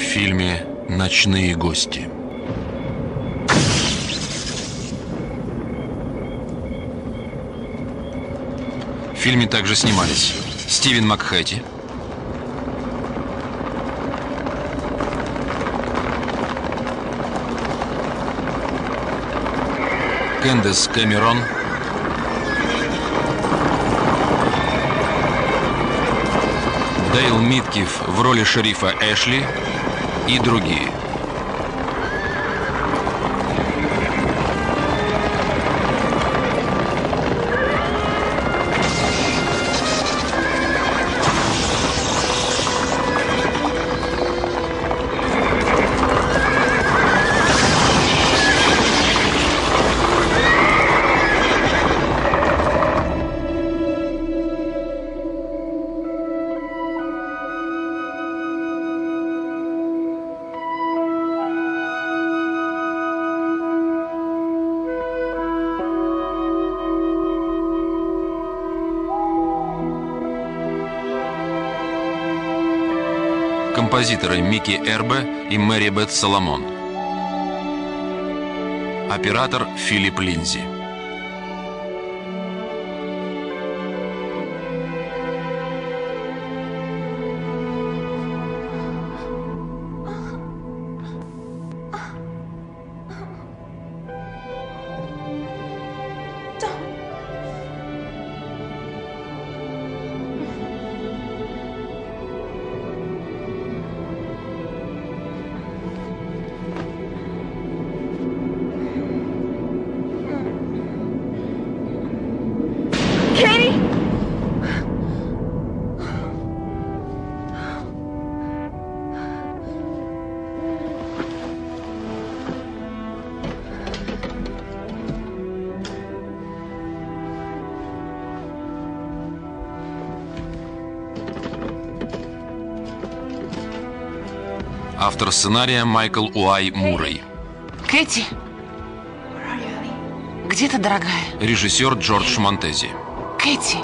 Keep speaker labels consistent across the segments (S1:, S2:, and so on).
S1: в фильме «Ночные гости». В фильме также снимались Стивен Макхэтти, Кэндис Кэмерон, Дейл Миткив в роли шерифа Эшли и другие. Композиторы Микки Эрбе и Мэри Бет Соломон. Оператор Филипп Линзи. Автор сценария Майкл Уай Мурray.
S2: Кэти? Где ты, дорогая?
S1: Режиссер Джордж Монтези.
S2: Кэти?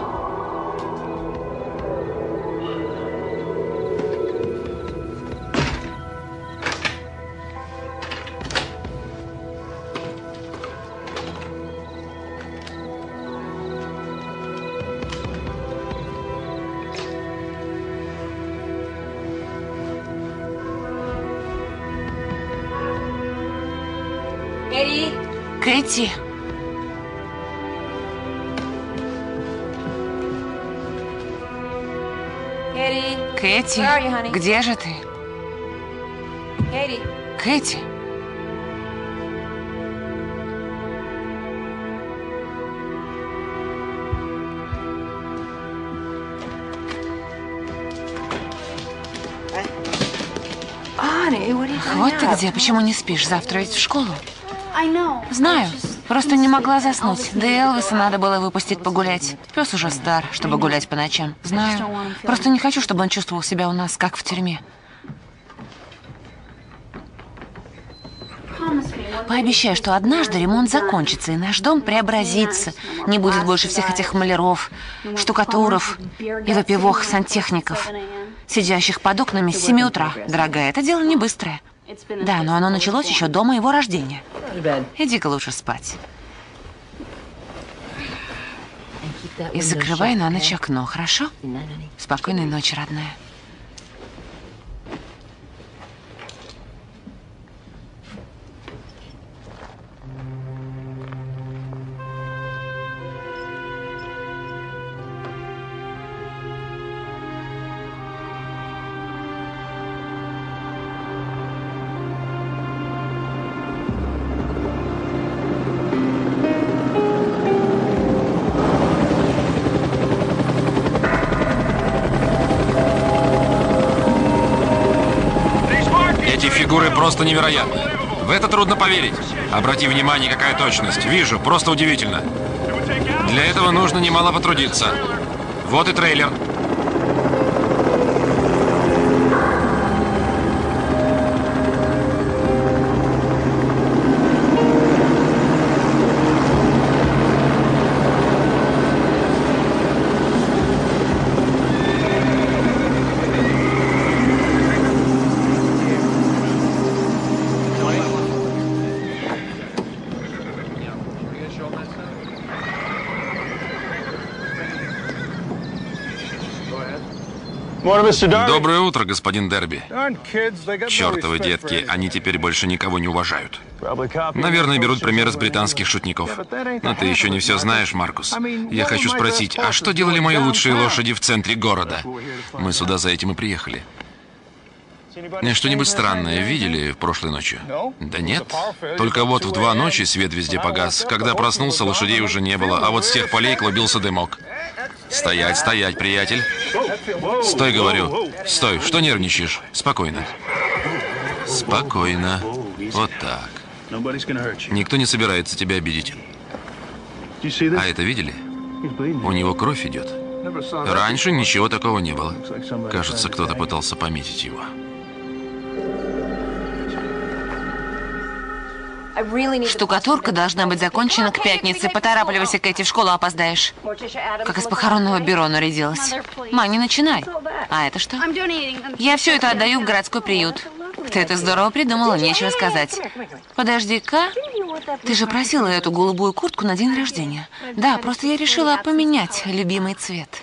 S2: Кэти? Где же ты? Кэти? Вот ты где. Почему не спишь? Завтра ведь в школу. Знаю. Просто не могла заснуть. Да и Элвиса надо было выпустить погулять. Пес уже стар, чтобы гулять по ночам. Знаю. Просто не хочу, чтобы он чувствовал себя у нас, как в тюрьме. Пообещай, что однажды ремонт закончится, и наш дом преобразится. Не будет больше всех этих маляров, штукатуров и выпивох сантехников, сидящих под окнами с 7 утра. Дорогая, это дело не быстрое. Да, но оно началось еще до моего рождения. Иди-ка лучше спать. И закрывай на ночь окно, хорошо? Спокойной ночи, родная.
S1: Просто невероятны. В это трудно поверить. Обрати внимание, какая точность. Вижу, просто удивительно. Для этого нужно немало потрудиться. Вот и трейлер. Доброе утро, господин Дерби.
S3: Чертовы
S1: детки, они теперь больше никого не уважают. Наверное, берут пример с британских шутников. Но ты еще не все знаешь, Маркус. Я хочу спросить, а что делали мои лучшие лошади в центре города? Мы сюда за этим и приехали. Э, Что-нибудь странное видели в прошлой ночью? Да нет. Только вот в два ночи свет везде погас. Когда проснулся, лошадей уже не было, а вот с тех полей клубился дымок. Стоять, стоять, приятель. Стой, говорю. Стой, что нервничаешь? Спокойно. Спокойно. Вот так. Никто не собирается тебя обидеть. А это видели? У него кровь идет. Раньше ничего такого не было. Кажется, кто-то пытался пометить его.
S2: Штукатурка должна быть закончена к пятнице. Поторапливайся, Кэти, в школу опоздаешь. Как из похоронного бюро нарядилась. Ма, не начинай. А это что? Я все это отдаю в городской приют. Ты это здорово придумала, нечего сказать. Подожди-ка. Ты же просила эту голубую куртку на день рождения. Да, просто я решила поменять любимый цвет.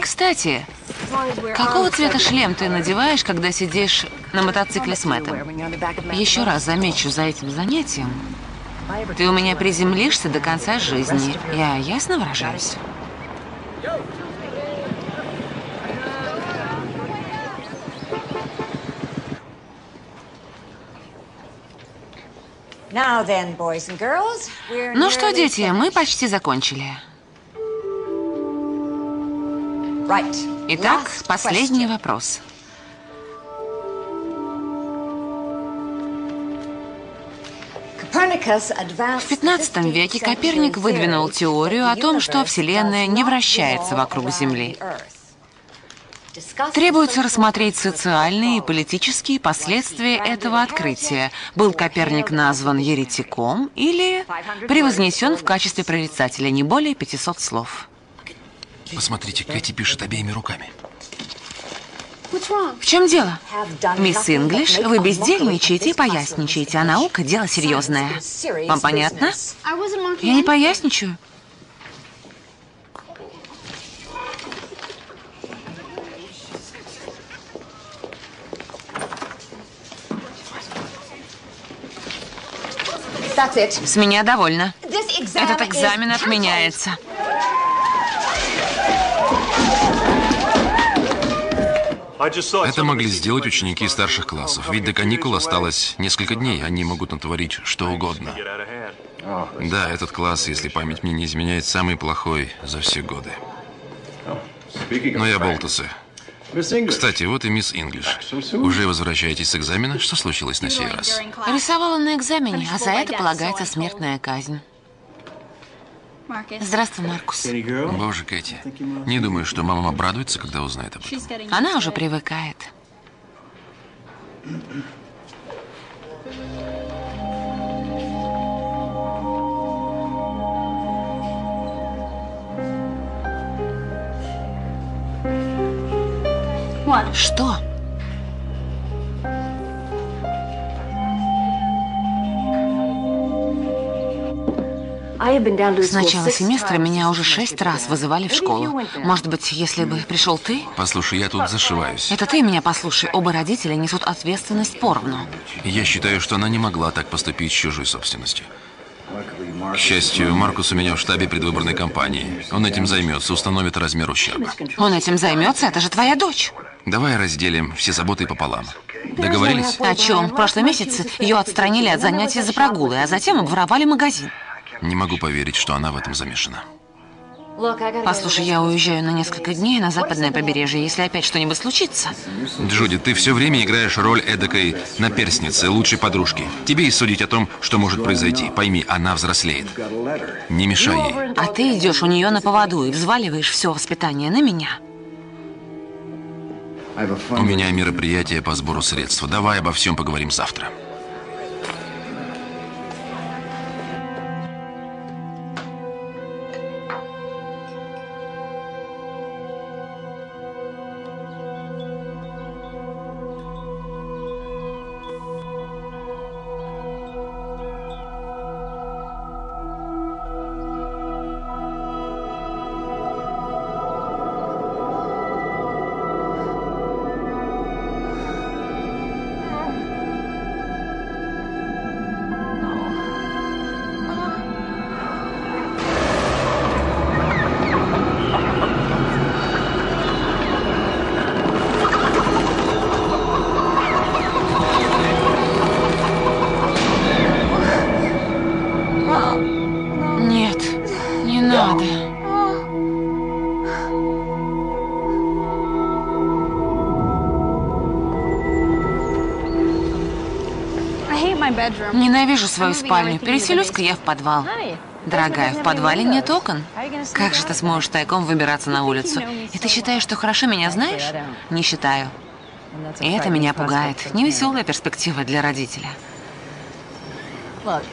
S2: Кстати, какого цвета шлем ты надеваешь, когда сидишь на мотоцикле с Мэттом? Еще раз замечу за этим занятием. Ты у меня приземлишься до конца жизни. Я ясно выражаюсь? Ну что, дети, мы почти закончили. Итак, последний вопрос. В 15 веке Коперник выдвинул теорию о том, что Вселенная не вращается вокруг Земли. Требуется рассмотреть социальные и политические последствия этого открытия. Был Коперник назван еретиком или превознесен в качестве прорицателя не более 500 слов.
S1: Посмотрите, Кэти пишет обеими руками.
S2: В чем дело? Мисс Инглиш, вы бездельничаете и поясничаете, а наука – дело серьезное. Вам понятно? Я не поясничаю. С меня довольно. Этот экзамен отменяется.
S1: Это могли сделать ученики старших классов, ведь до каникул осталось несколько дней, они могут натворить что угодно. Да, этот класс, если память мне не изменяет, самый плохой за все годы. Но я болтусы. Кстати, вот и мисс Инглиш. Уже возвращаетесь с экзамена? Что случилось на сей раз?
S2: Рисовала на экзамене, а за это полагается смертная казнь. Здравствуй, Маркус.
S1: Боже, Кэти. Не думаю, что мама обрадуется, когда узнает об этом.
S2: Она уже привыкает. Что? С начала семестра меня уже шесть раз вызывали в школу. Может быть, если бы пришел ты?
S1: Послушай, я тут зашиваюсь.
S2: Это ты меня послушай. Оба родителя несут ответственность поровну.
S1: Я считаю, что она не могла так поступить с чужой собственностью. К счастью, Маркус у меня в штабе предвыборной кампании. Он этим займется, установит размер ущерба.
S2: Он этим займется? Это же твоя дочь.
S1: Давай разделим все заботы пополам. Договорились?
S2: О чем? В прошлом месяце ее отстранили от занятий за прогулы, а затем обворовали магазин.
S1: Не могу поверить, что она в этом замешана.
S2: Послушай, я уезжаю на несколько дней на западное побережье. Если опять что-нибудь случится...
S1: Джуди, ты все время играешь роль эдакой наперстницы, лучшей подружки. Тебе и судить о том, что может произойти. Пойми, она взрослеет. Не мешай ей.
S2: А ты идешь у нее на поводу и взваливаешь все воспитание на меня.
S1: У меня мероприятие по сбору средств. Давай обо всем поговорим завтра.
S2: Свою спальню. Переселюсь-ка я в подвал. Дорогая, в подвале нет окон. Как же ты сможешь тайком выбираться на улицу? И ты считаешь, что хорошо меня знаешь? Не считаю. И это меня пугает. Невеселая перспектива для родителя.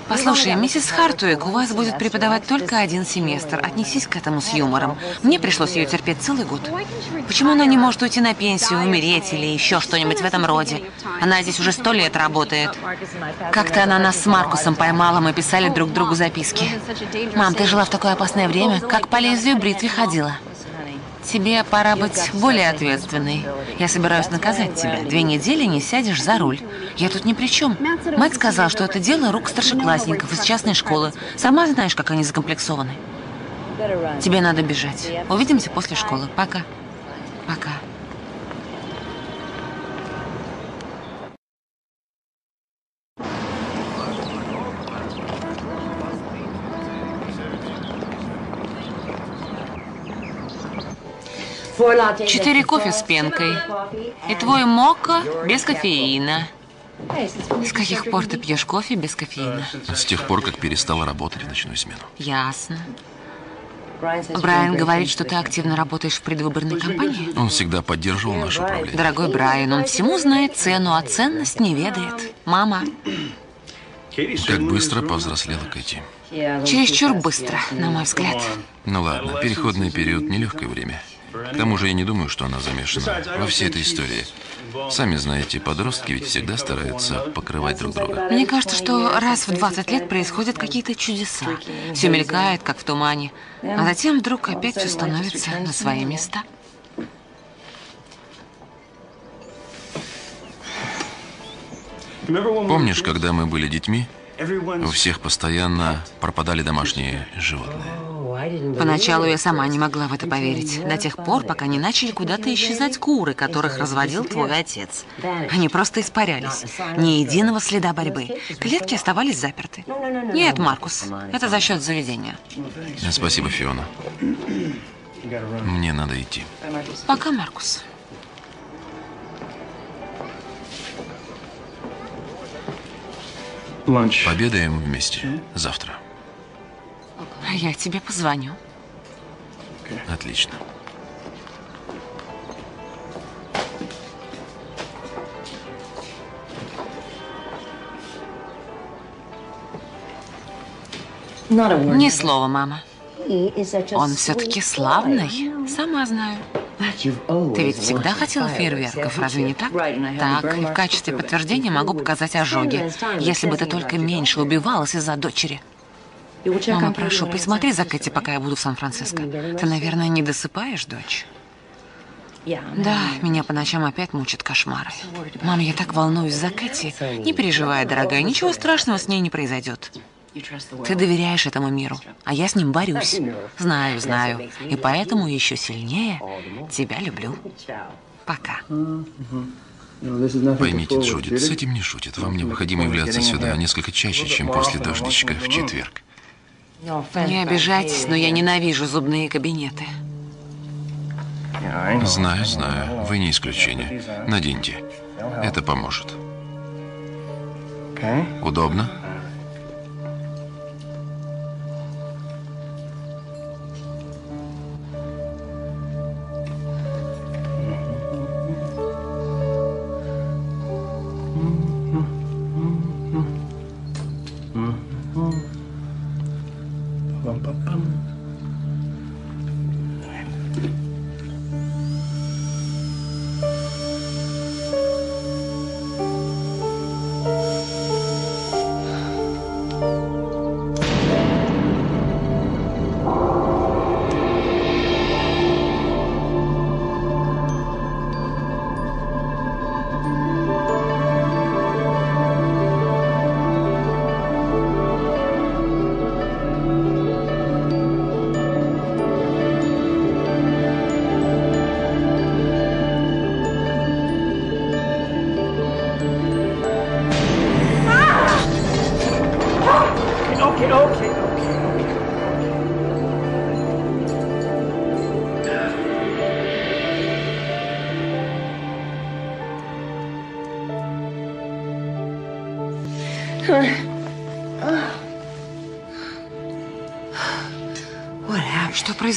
S2: Послушай, миссис Хартуик, у вас будет преподавать только один семестр. Отнесись к этому с юмором. Мне пришлось ее терпеть целый год. Почему она не может уйти на пенсию, умереть или еще что-нибудь в этом роде? Она здесь уже сто лет работает. Как-то она нас с Маркусом поймала, мы писали друг другу записки. Мам, ты жила в такое опасное время, как по лезвию бритвы ходила. Тебе пора быть более ответственной. Я собираюсь наказать тебя. Две недели не сядешь за руль. Я тут ни при чем. Мать сказала, что это дело рук старшеклассников из частной школы. Сама знаешь, как они закомплексованы. Тебе надо бежать. Увидимся после школы. Пока. Пока. Четыре кофе с пенкой. И твой мокко без кофеина. С каких пор ты пьешь кофе без кофеина?
S1: С тех пор, как перестала работать в ночную смену.
S2: Ясно. Брайан говорит, что ты активно работаешь в предвыборной кампании.
S1: Он всегда поддерживал наше управление.
S2: Дорогой Брайан, он всему знает цену, а ценность не ведает. Мама,
S1: Как быстро повзрослела Кэти.
S2: чересчур быстро, на мой взгляд.
S1: Ну ладно, переходный период – нелегкое время. К тому же я не думаю, что она замешана во всей этой истории. Сами знаете, подростки ведь всегда стараются покрывать друг друга.
S2: Мне кажется, что раз в 20 лет происходят какие-то чудеса. Все мелькает, как в тумане. А затем вдруг опять все становится на свои места.
S1: Помнишь, когда мы были детьми, у всех постоянно пропадали домашние животные?
S2: Поначалу я сама не могла в это поверить. До тех пор, пока не начали куда-то исчезать куры, которых разводил твой отец. Они просто испарялись. Ни единого следа борьбы. Клетки оставались заперты. Нет, Маркус, это за счет заведения.
S1: Спасибо, Фиона. Мне надо идти.
S2: Пока, Маркус.
S1: Победаем вместе завтра.
S2: Я тебе позвоню.
S1: Отлично.
S2: Ни слова, мама. Он все-таки славный. Сама знаю. Ты ведь всегда хотела фейерверков, разве не так? Так, и в качестве подтверждения могу показать ожоги. Если бы ты только меньше убивалась из-за дочери. Мама, прошу, присмотри за Кэти, пока я буду в Сан-Франциско. Ты, наверное, не досыпаешь, дочь? Да, меня по ночам опять мучат кошмары. Мам, я так волнуюсь за Кэти. Не переживай, дорогая, ничего страшного с ней не произойдет. Ты доверяешь этому миру, а я с ним борюсь. Знаю, знаю. И поэтому еще сильнее тебя люблю. Пока.
S1: Поймите, Джудит, с этим не шутит. Вам необходимо являться сюда несколько чаще, чем после дождичка в четверг.
S2: Не обижайтесь, но я ненавижу зубные кабинеты.
S1: Знаю, знаю. Вы не исключение. Наденьте. Это поможет. Удобно?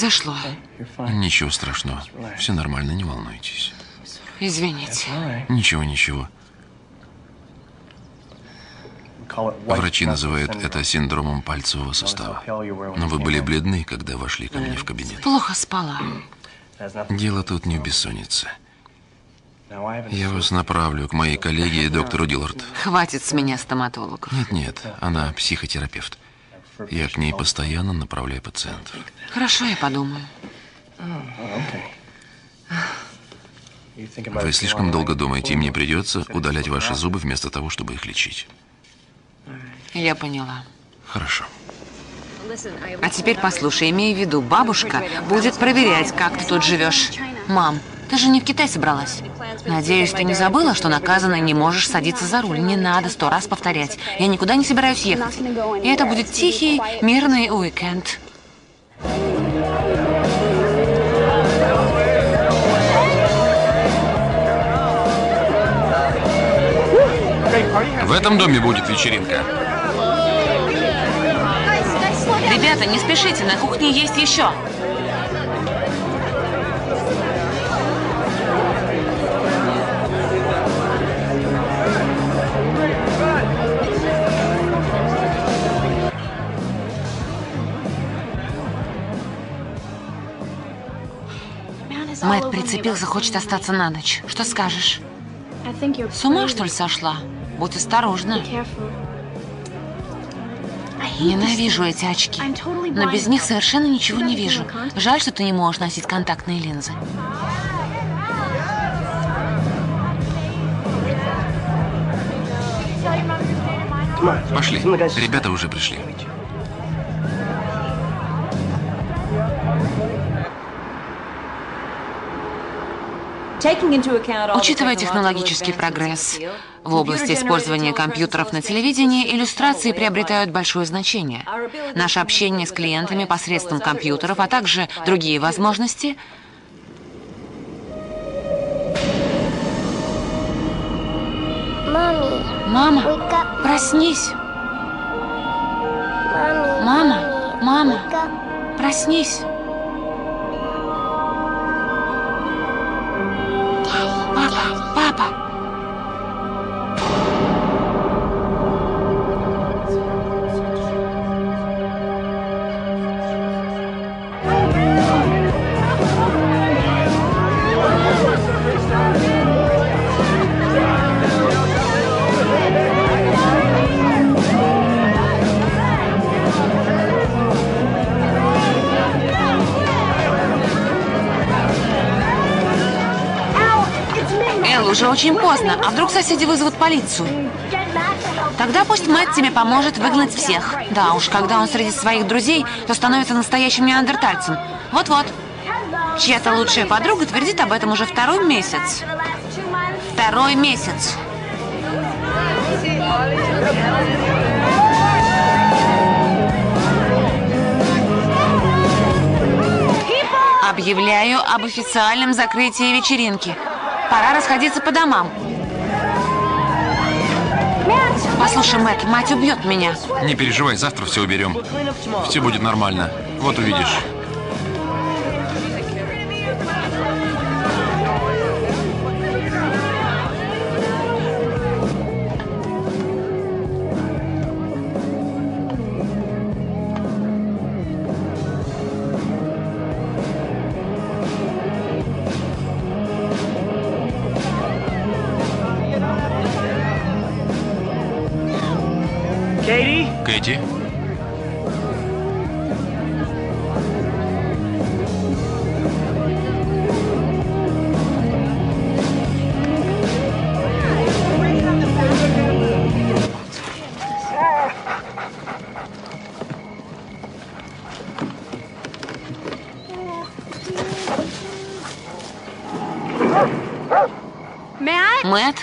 S2: Произошло?
S1: Ничего страшного. Все нормально, не волнуйтесь.
S2: Извините.
S1: Ничего, ничего. Врачи называют это синдромом пальцевого сустава. Но вы были бледны, когда вошли ко мне в кабинет.
S2: Плохо спала.
S1: Дело тут не в бессоннице. Я вас направлю к моей коллеге, доктору Диллард.
S2: Хватит с меня стоматологов.
S1: Нет-нет, она психотерапевт. Я к ней постоянно направляю пациентов.
S2: Хорошо, я подумаю.
S1: Вы слишком долго думаете, и мне придется удалять ваши зубы вместо того, чтобы их лечить.
S2: Я поняла.
S1: Хорошо.
S2: А теперь послушай, имей в виду, бабушка будет проверять, как ты тут живешь. Мам, ты же не в Китай собралась. Надеюсь, ты не забыла, что наказанной не можешь садиться за руль. Не надо сто раз повторять. Я никуда не собираюсь ехать. И это будет тихий, мирный уикенд.
S1: В этом доме будет вечеринка.
S2: Ребята, не спешите, на кухне есть еще. Мэтт прицепился, хочет остаться на ночь. Что скажешь? С ума, что ли, сошла? Будь осторожна. Ненавижу эти очки. Но без них совершенно ничего не вижу. Жаль, что ты не можешь носить контактные линзы.
S1: Пошли. Ребята уже пришли.
S2: Учитывая технологический прогресс в области использования компьютеров на телевидении, иллюстрации приобретают большое значение. Наше общение с клиентами посредством компьютеров, а также другие возможности Мама, проснись. Мама, мама, проснись. Очень поздно. А вдруг соседи вызовут полицию? Тогда пусть Мэтт тебе поможет выгнать всех. Да уж, когда он среди своих друзей, то становится настоящим неандертальцем. Вот-вот. Чья-то лучшая подруга твердит об этом уже второй месяц. Второй месяц. Объявляю об официальном закрытии вечеринки. Пора расходиться по домам. Послушай, Мэтт, мать убьет меня.
S1: Не переживай, завтра все уберем. Все будет нормально. Вот увидишь.
S2: Мэтт,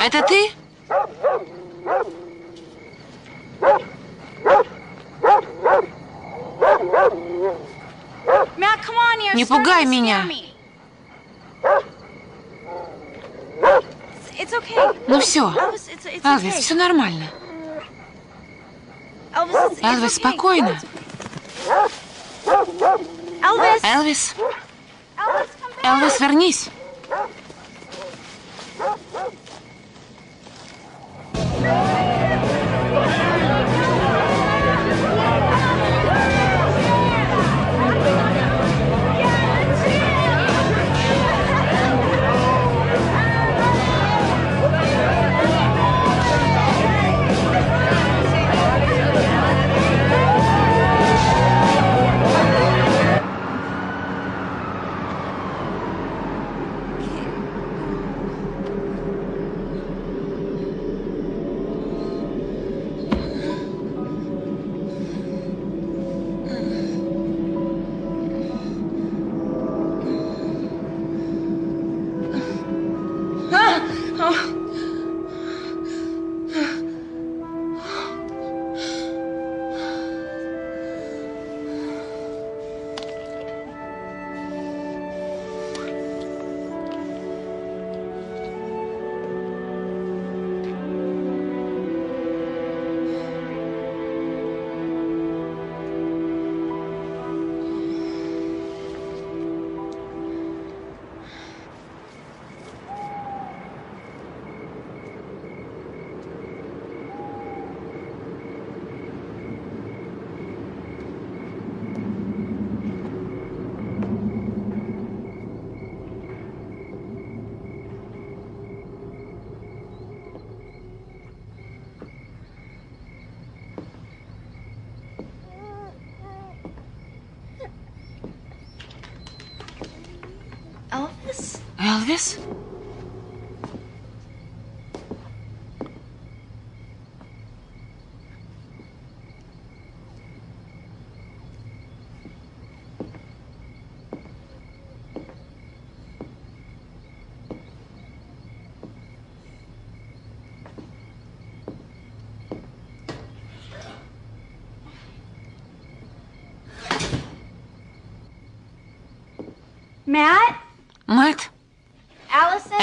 S2: это ты? Не пугай меня. Ну все, Алвис, все нормально. Элвис, спокойно. Элвис, Элвис, вернись. Oh,
S4: oh,
S2: oh.
S4: this?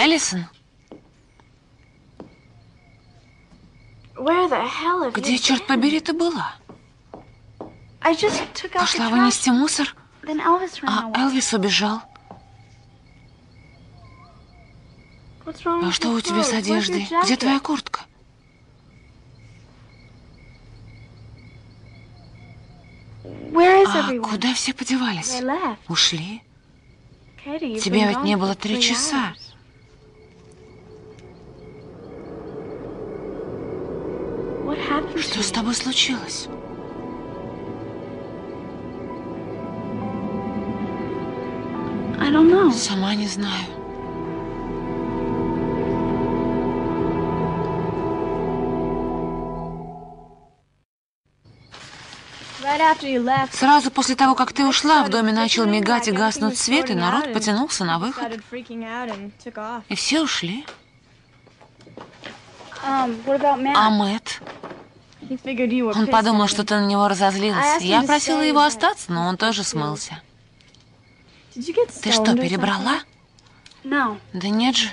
S2: Эллисон?
S4: Have
S2: Где, черт побери, ты была? Пошла вынести мусор, а. Элвис убежал. А что у тебя с одеждой? Где твоя куртка? А куда все подевались? Ушли? Тебя
S4: been
S2: ведь не было три часа. Что с тобой случилось? Сама не знаю. Сразу после того, как ты ушла, в доме начал мигать и гаснуть свет, и народ потянулся на выход. И все ушли.
S4: um?
S2: А Мэтт? Он подумал, что ты на него разозлилась. Я просила его остаться, но он тоже смылся. Ты что, перебрала? Да нет же.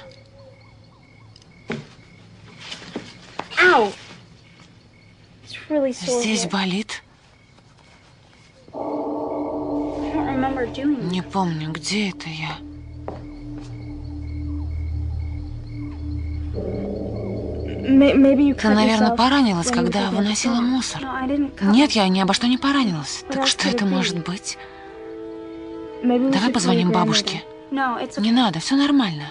S2: Здесь болит. Не помню, где это я. Ты, наверное, поранилась, когда выносила мусор. Нет, я ни обо что не поранилась. Так что это может быть? Давай позвоним бабушке. Не надо, все нормально.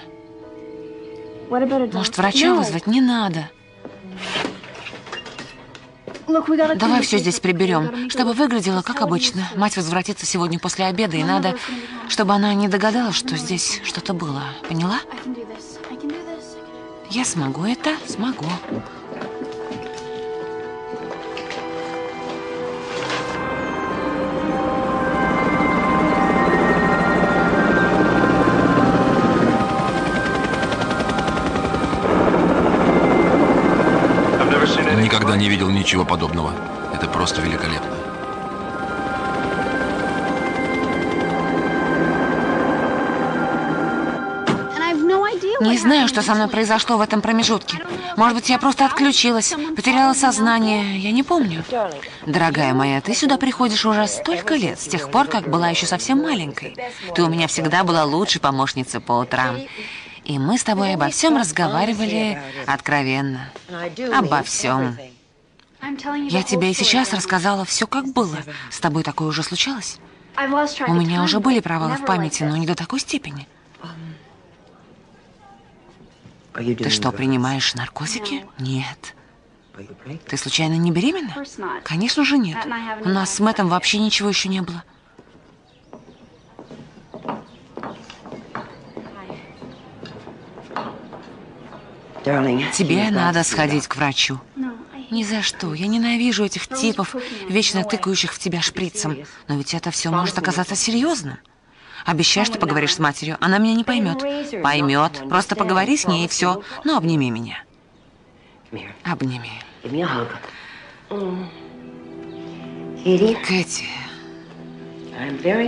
S2: Может, врача вызвать? Не надо. Давай все здесь приберем, чтобы выглядело как обычно. Мать возвратится сегодня после обеда, и надо, чтобы она не догадалась, что здесь что-то было. Поняла? Я смогу это, смогу.
S1: Никогда не видел ничего подобного. Это просто великолепно.
S2: Не знаю, что со мной произошло в этом промежутке. Может быть, я просто отключилась, потеряла сознание. Я не помню. Дорогая моя, ты сюда приходишь уже столько лет, с тех пор, как была еще совсем маленькой. Ты у меня всегда была лучшей помощницей по утрам. И мы с тобой обо всем разговаривали откровенно. Обо всем. Я тебе и сейчас рассказала все, как было. С тобой такое уже случалось? У меня уже были провалы в памяти, но не до такой степени. Ты что, принимаешь наркотики? Нет. Ты случайно не беременна? Конечно же нет. У нас с Мэттом вообще ничего еще не было. Тебе надо сходить к врачу. Ни за что. Я ненавижу этих типов, вечно тыкающих в тебя шприцем. Но ведь это все может оказаться серьезным. Обещай, что поговоришь с матерью. Она меня не поймет. Поймет. Просто поговори с ней и все. Ну, обними меня. Обними. Кэти,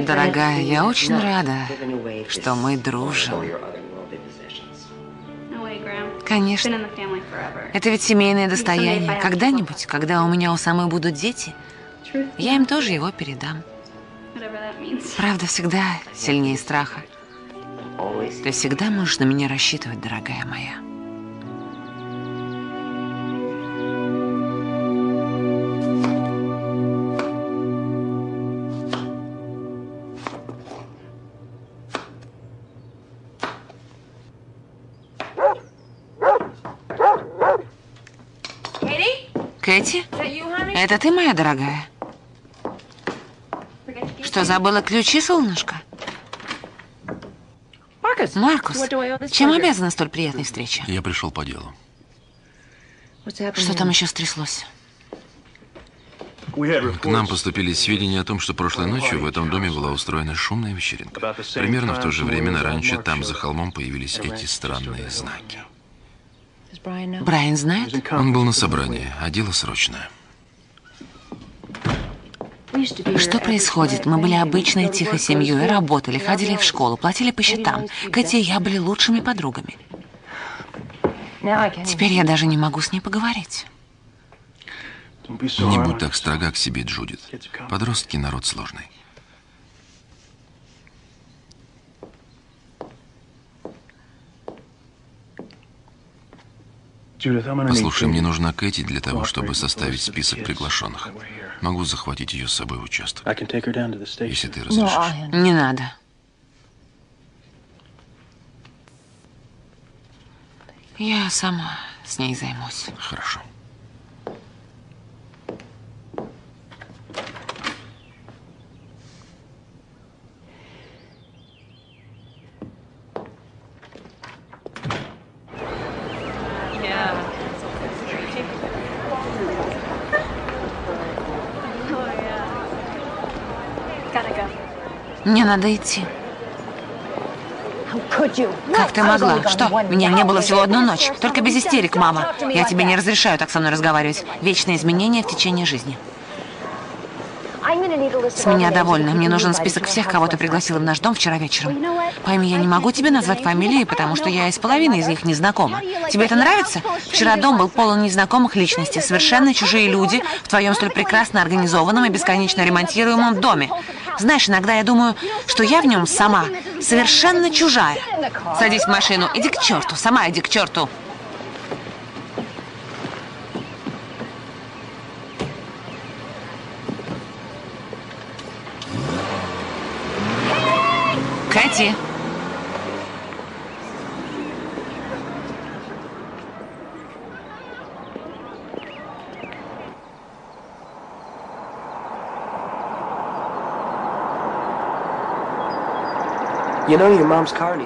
S3: Дорогая, я очень рада, что мы дружим.
S2: конечно. Это ведь семейное достояние. Когда-нибудь, когда у меня у самой будут дети, я им тоже его передам. Правда всегда сильнее страха. Ты всегда можешь на меня рассчитывать, дорогая моя. Кэти, это ты, моя дорогая? Что, забыла ключи, солнышко? Маркус, чем обязана столь приятной встрече?
S1: Я пришел по делу.
S2: Что там еще стряслось?
S1: К нам поступили сведения о том, что прошлой ночью в этом доме была устроена шумная вечеринка. Примерно в то же время на ранчо там за холмом появились эти странные знаки.
S2: Брайан знает?
S1: Он был на собрании, а дело срочное.
S2: Что происходит? Мы были обычной тихой семьей, работали, ходили в школу, платили по счетам. Кэти и я были лучшими подругами. Теперь я даже не могу с ней поговорить.
S1: Не будь так строга к себе, Джудит. Подростки – народ сложный. Послушай, мне нужна Кэти для того, чтобы составить список приглашенных. Могу захватить ее с собой в участок, если ты разрешишь.
S2: Не надо. Я сама с ней займусь.
S1: Хорошо.
S2: Мне надо идти. Как ты могла? Что? Меня не было всего одну ночь. Только без истерик, мама. Я тебе не разрешаю так со мной разговаривать. Вечные изменения в течение жизни. С меня довольно. Мне нужен список всех, кого ты пригласила в наш дом вчера вечером. Пойми, я не могу тебе назвать фамилии, потому что я из половины из них не знакома. Тебе это нравится? Вчера дом был полон незнакомых личностей, совершенно чужие люди в твоем столь прекрасно организованном и бесконечно ремонтируемом доме. Знаешь, иногда я думаю, что я в нем сама совершенно чужая. Садись в машину, иди к черту, сама иди к черту. Кэти.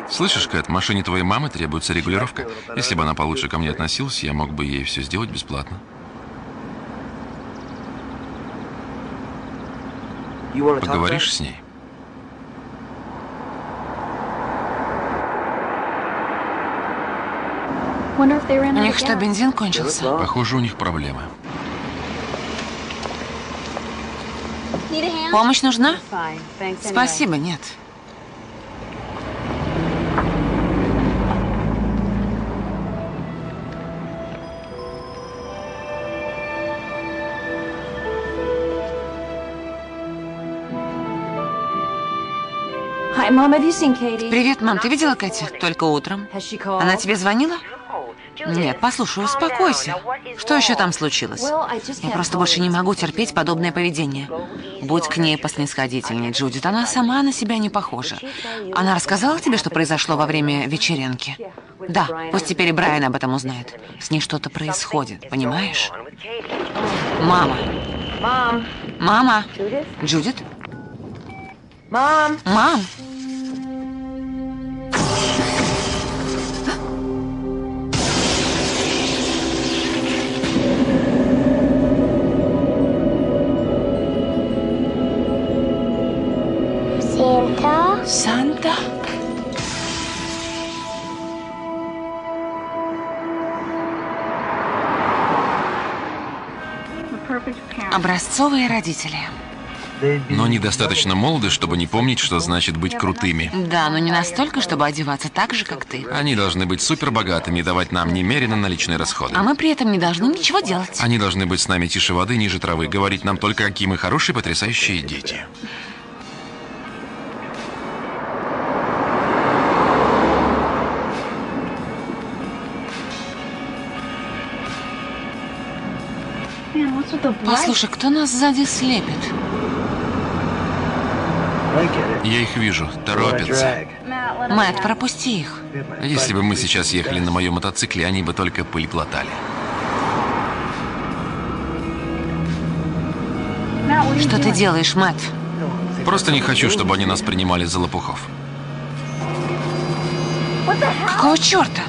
S1: Слышишь, Кэт, машине твоей мамы требуется регулировка. Если бы она получше ко мне относилась, я мог бы ей все сделать бесплатно. Поговоришь с ней?
S2: У них что, бензин кончился?
S1: Похоже, у них проблемы.
S2: Помощь нужна? Спасибо, нет. Привет, мам, ты видела Кэти? Только утром. Она тебе звонила? Нет, послушай, успокойся. Что еще там случилось? Я просто больше не могу терпеть подобное поведение. Будь к ней поснисходительней, Джудит. Она сама на себя не похожа. Она рассказала тебе, что произошло во время вечеринки? Да, пусть теперь и Брайан об этом узнает. С ней что-то происходит, понимаешь? Мама. Мама. Джудит? Мам. Мам.
S4: Parent.
S2: Образцовые родители.
S1: Но недостаточно молоды, чтобы не помнить, что значит быть крутыми.
S2: Да, но не настолько, чтобы одеваться так же, как ты.
S1: Они должны быть супербогатыми и давать нам немерено наличные расходы.
S2: А мы при этом не должны ничего делать.
S1: Они должны быть с нами тише воды, ниже травы, говорить нам только, какие мы хорошие, потрясающие дети.
S2: Послушай, кто нас сзади слепит?
S1: Я их вижу, торопятся.
S2: Мэтт, пропусти их.
S1: Если бы мы сейчас ехали на моем мотоцикле, они бы только пыль глотали.
S2: Что ты делаешь, Мэтт?
S1: Просто не хочу, чтобы они нас принимали за лопухов.
S2: Какого черта?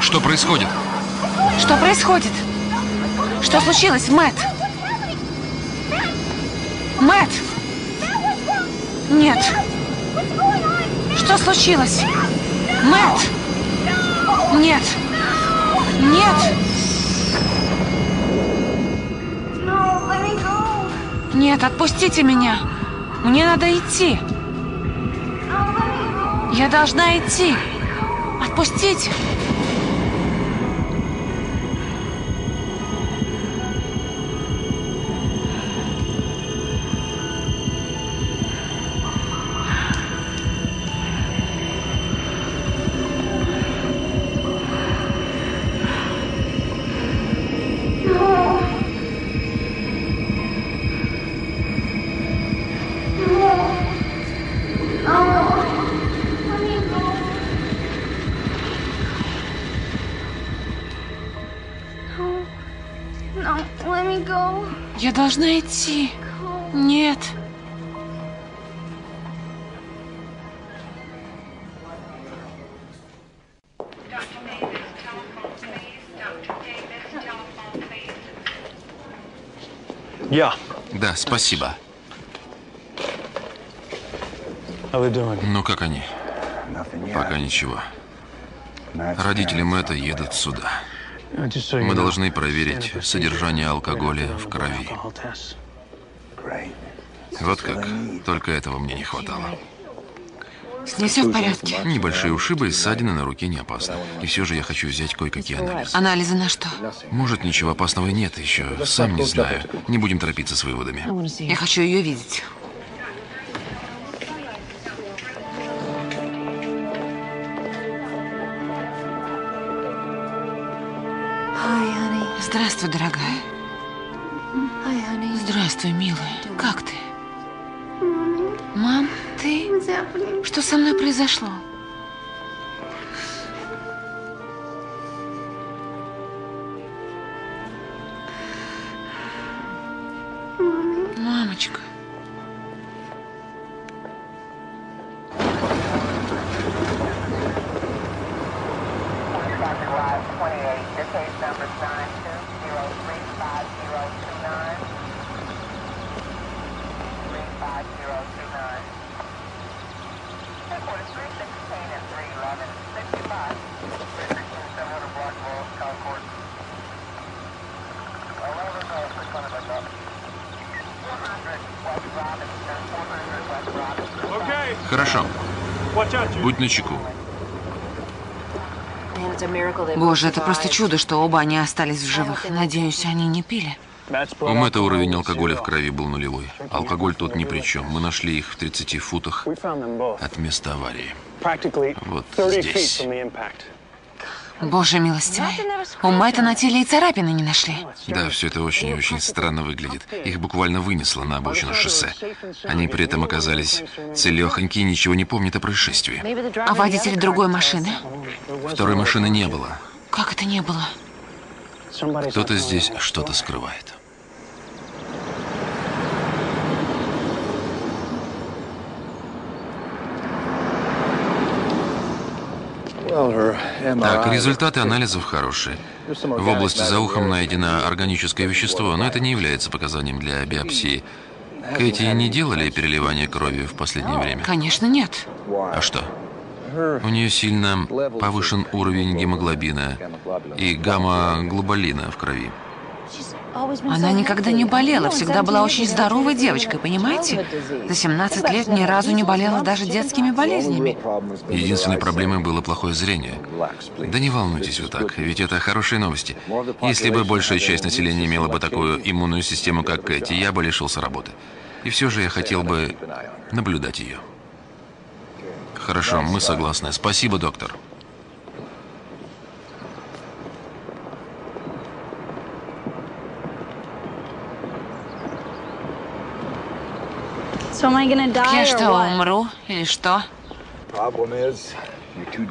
S1: Что происходит?
S2: Что происходит? Что случилось, Мэтт? Мэтт! Нет. Что случилось? Мэтт! Нет. Нет. Нет, отпустите меня. Мне надо идти. Я должна идти. Отпустите. Должна идти. Нет.
S5: Yeah.
S1: Да, спасибо.
S5: Doing?
S1: Ну как они? Пока ничего. Родители Мэтта едут сюда. Мы должны проверить содержание алкоголя в крови. Вот как. Только этого мне не хватало.
S2: С ней все в порядке.
S1: Небольшие ушибы и ссадины на руке не опасны. И все же я хочу взять кое-какие анализы.
S2: Анализы на что?
S1: Может, ничего опасного и нет еще. Сам не знаю. Не будем торопиться с выводами.
S2: Я хочу ее видеть. Здравствуй, дорогая. Здравствуй, милая. Как ты? Мам, ты? Что со мной произошло?
S1: Хорошо. Будь начеку.
S2: Боже, это просто чудо, что оба они остались в живых. Надеюсь, они не пили.
S1: У Мэтта уровень алкоголя в крови был нулевой. Алкоголь тут ни при чем. Мы нашли их в 30 футах от места аварии. Вот
S5: 30
S1: здесь.
S2: Боже милостивый. У Мэтта на теле и царапины не нашли.
S1: Да, все это очень и очень странно выглядит. Их буквально вынесло на обочину шоссе. Они при этом оказались целехоньки и ничего не помнят о происшествии.
S2: А водитель другой машины?
S1: Второй машины не было.
S2: Как это не было?
S1: Кто-то здесь что-то скрывает. Так, результаты анализов хорошие. В области за ухом найдено органическое вещество, но это не является показанием для биопсии. Кэти не делали переливание крови в последнее время?
S2: Конечно, нет.
S1: А что? У нее сильно повышен уровень гемоглобина и гамма-глобулина в крови.
S2: Она никогда не болела, всегда была очень здоровой девочкой, понимаете? За 17 лет ни разу не болела даже детскими болезнями.
S1: Единственной проблемой было плохое зрение. Да не волнуйтесь вы так, ведь это хорошие новости. Если бы большая часть населения имела бы такую иммунную систему, как Кэти, я бы лишился работы. И все же я хотел бы наблюдать ее. Хорошо, мы согласны. Спасибо, доктор.
S4: So
S2: Я что, умру? Или что?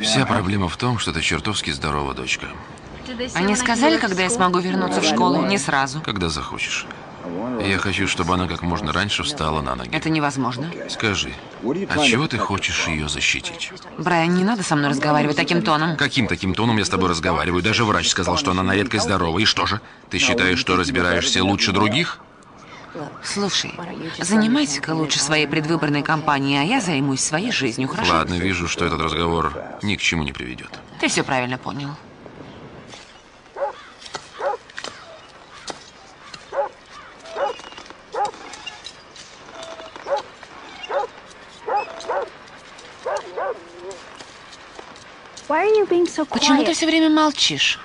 S1: Вся проблема в том, что ты чертовски здорова, дочка.
S2: Они сказали, когда я смогу вернуться в школу? Не сразу.
S1: Когда захочешь. Я хочу, чтобы она как можно раньше встала на ноги.
S2: Это невозможно.
S1: Скажи, от чего ты хочешь ее защитить?
S2: Брайан, не надо со мной разговаривать таким тоном.
S1: Каким таким тоном я с тобой разговариваю? Даже врач сказал, что она на редкость здорова. И что же? Ты считаешь, что разбираешься лучше других?
S2: Слушай, занимайся-ка лучше своей предвыборной кампанией, а я займусь своей жизнью, хорошо?
S1: Ладно, вижу, что этот разговор ни к чему не приведет.
S2: Ты все правильно понял. Почему ты все время молчишь?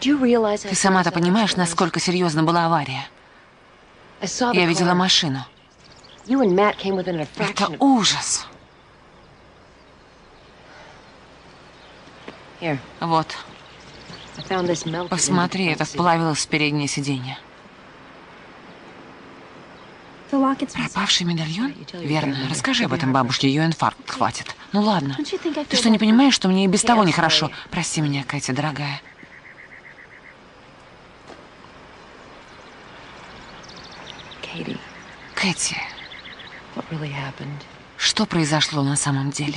S2: Ты сама-то понимаешь, насколько серьезна была авария? Я видела машину. Это ужас. Вот, посмотри, это вплавилось в переднее сиденье. Пропавший медальон? Верно. Расскажи об этом бабушке, ее инфаркт хватит. Ну ладно. Ты что, не понимаешь, что мне и без того нехорошо? Прости меня, Катя, дорогая. Кэти, что произошло на самом деле?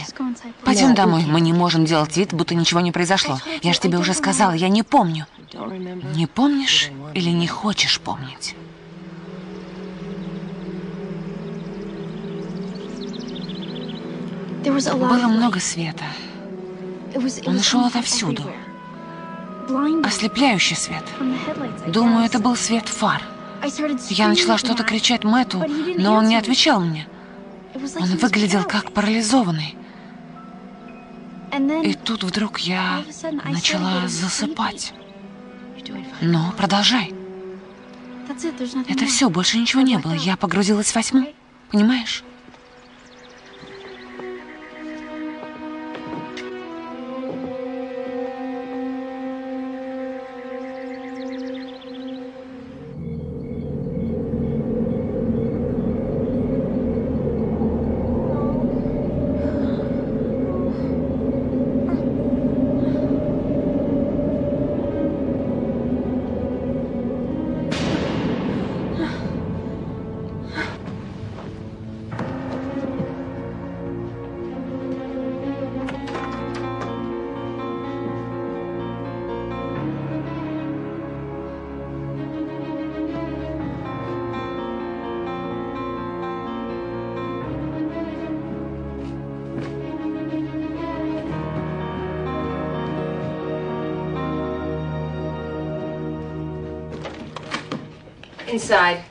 S2: Пойдем домой. Мы не можем делать вид, будто ничего не произошло. Я же тебе уже сказала, я не помню. Не помнишь или не хочешь помнить? Было много света. Он шел отовсюду. Ослепляющий свет. Думаю, это был свет фар. Я начала что-то кричать
S4: didn't
S2: но он не отвечал мне. Он выглядел как парализованный. И тут вдруг я начала засыпать. Ну, продолжай. Это все, больше ничего не было. Я погрузилась во тьму. Понимаешь?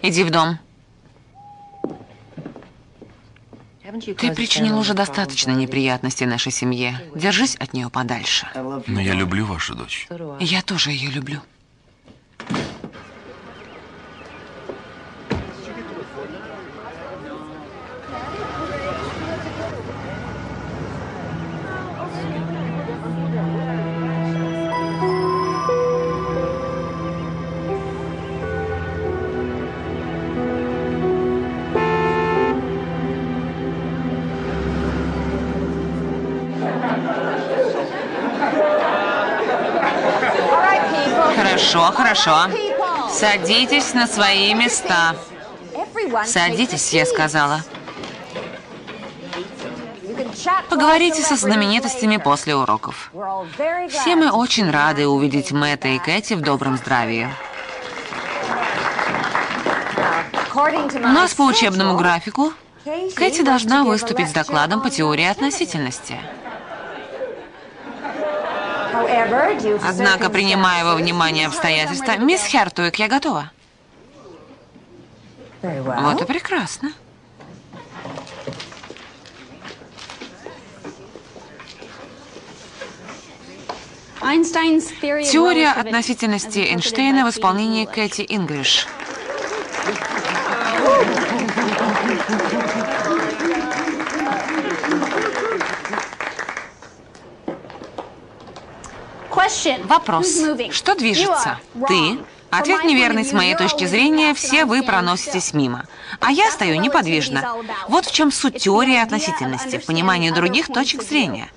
S2: Иди в дом. Ты причинил уже достаточно неприятностей нашей семье. Держись от нее подальше.
S1: Но я люблю вашу дочь.
S2: Я тоже ее люблю. Хорошо. Садитесь на свои места. Садитесь, я сказала. Поговорите со знаменитостями после уроков. Все мы очень рады увидеть Мэтта и Кэти в добром здравии. У нас по учебному графику Кэти должна выступить с докладом по теории относительности. Однако, принимая во внимание обстоятельства, мисс Хертуик, я готова. Вот и прекрасно. Теория относительности Эйнштейна в исполнении Кэти Инглиш. Вопрос. Что движется? Ты? Ответ неверный. С моей точки зрения, все вы проноситесь мимо. А я стою неподвижно. Вот в чем суть теории относительности, в понимании других точек зрения.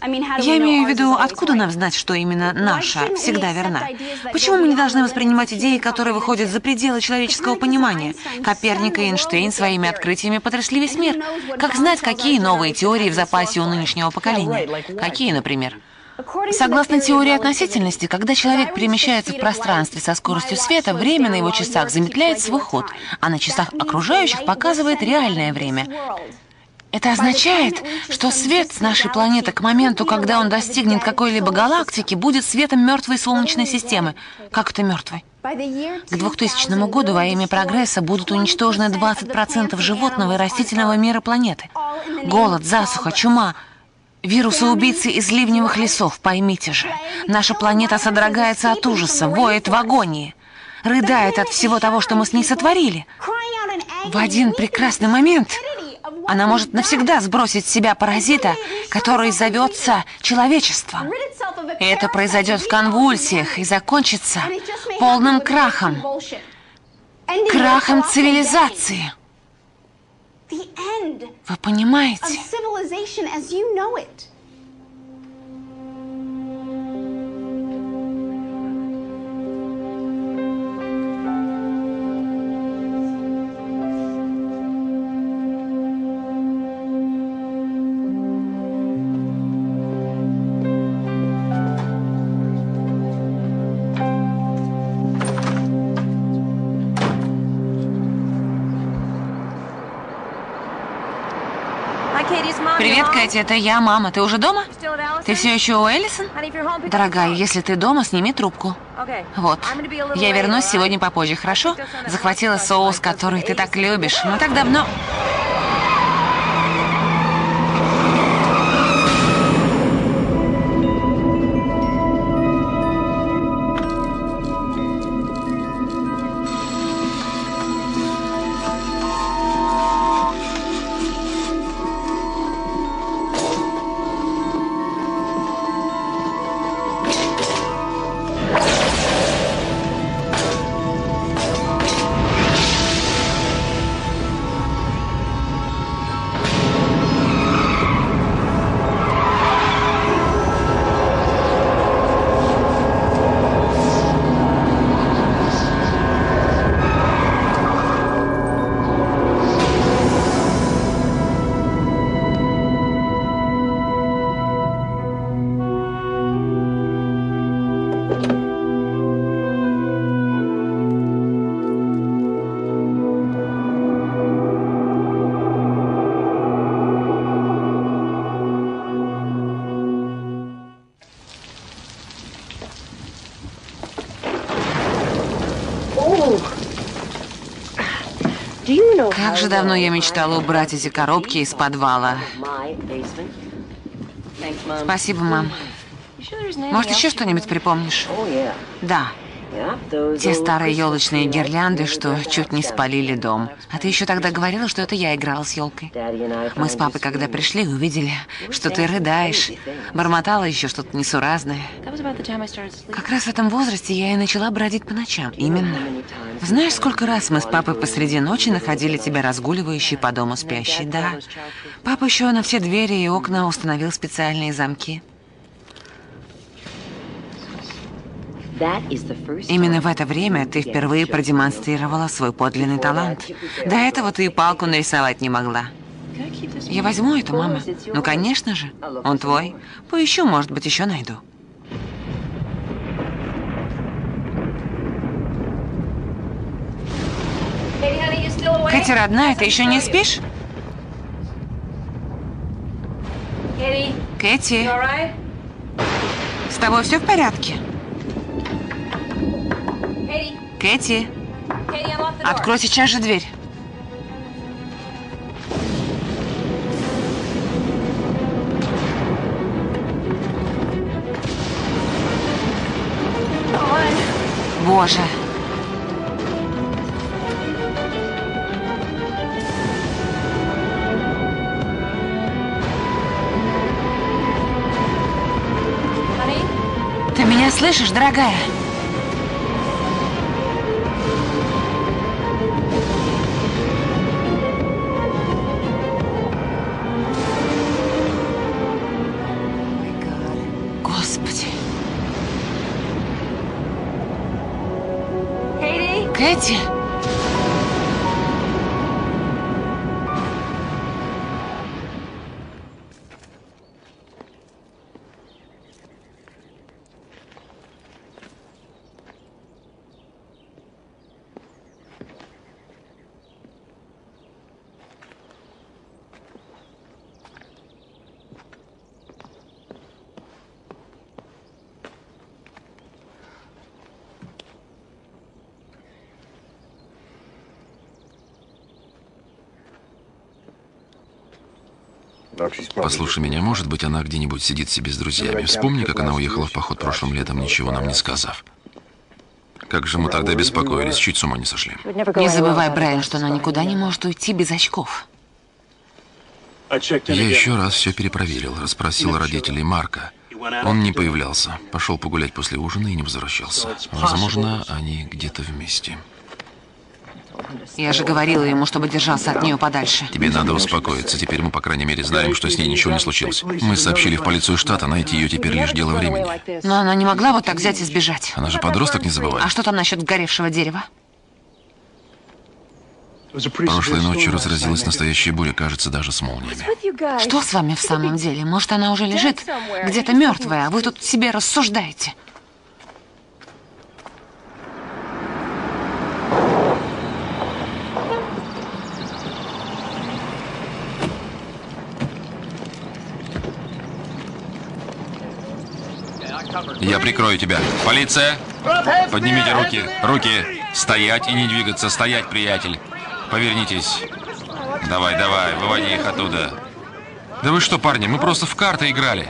S2: Я имею в виду, откуда нам знать, что именно наша всегда верна? Почему мы не должны воспринимать идеи, которые выходят за пределы человеческого понимания? Коперник и Эйнштейн своими открытиями потрясли весь мир. Как знать, какие новые теории в запасе у нынешнего поколения? Какие, например? Согласно теории относительности, когда человек перемещается в пространстве со скоростью света, время на его часах замедляет свой ход, а на часах окружающих показывает реальное время. Это означает, что свет с нашей планеты к моменту, когда он достигнет какой-либо галактики, будет светом мертвой Солнечной системы. Как это мертвой? К 2000 году во имя прогресса будут уничтожены 20% животного и растительного мира планеты. Голод, засуха, чума, вирусы-убийцы из ливневых лесов, поймите же. Наша планета содрогается от ужаса, воет в агонии, рыдает от всего того, что мы с ней сотворили. В один прекрасный момент она может навсегда сбросить с себя паразита, который зовется человечеством. И это произойдет в конвульсиях и закончится полным крахом. Крахом цивилизации. Вы понимаете? Привет, Кэти, это я, мама. Ты уже дома? Ты все еще у Эллисон? Дорогая, если ты дома, сними трубку. Вот. Я вернусь сегодня попозже, хорошо? Захватила соус, который ты так любишь. Мы так давно...
S3: Как же давно я мечтала убрать эти коробки из подвала. Спасибо, мам. Может, еще что-нибудь припомнишь? Да, те старые елочные гирлянды, что чуть не спалили дом. А ты еще тогда говорила, что это я играла с елкой. Мы с папой, когда пришли, увидели, что ты рыдаешь. Бормотала еще что-то несуразное. Как раз в этом возрасте я и начала бродить по ночам. Именно. Знаешь, сколько раз мы с папой посреди ночи находили тебя разгуливающей по дому спящей? Да. Папа еще на все двери и окна установил специальные замки. Именно в это время ты впервые продемонстрировала свой подлинный талант. До этого ты и палку нарисовать не могла. Я возьму эту, мама. Ну, конечно же. Он твой. Поищу, может быть, еще найду. Кэти, родная, ты еще не спишь? Кэти, с тобой все в порядке? Кэти, открой сейчас же дверь. Боже. Слышишь, дорогая?
S1: Послушай меня, может быть, она где-нибудь сидит себе с друзьями. Вспомни, как она уехала в поход прошлым летом, ничего нам не сказав. Как же мы тогда беспокоились, чуть с ума не сошли.
S3: Не забывай, Брайан, что она никуда не может уйти без очков.
S1: Я еще раз все перепроверил, расспросил родителей Марка. Он не появлялся. Пошел погулять после ужина и не возвращался. Возможно, они где-то вместе.
S3: Я же говорила ему, чтобы держался от нее подальше.
S1: Тебе надо успокоиться. Теперь мы, по крайней мере, знаем, что с ней ничего не случилось. Мы сообщили в полицию штата, найти ее теперь лишь дело времени.
S3: Но она не могла вот так взять и сбежать.
S1: Она же подросток, не забывай.
S3: А что там насчет горевшего дерева?
S1: Прошлой ночью разразилась настоящая буря, кажется, даже с молниями.
S3: Что с вами в самом деле? Может, она уже лежит где-то мертвая, а вы тут себе рассуждаете?
S1: Я прикрою тебя. Полиция! Поднимите руки. Руки. Стоять и не двигаться. Стоять, приятель. Повернитесь. Давай, давай, выводи их оттуда. Да вы что, парни, мы просто в карты играли.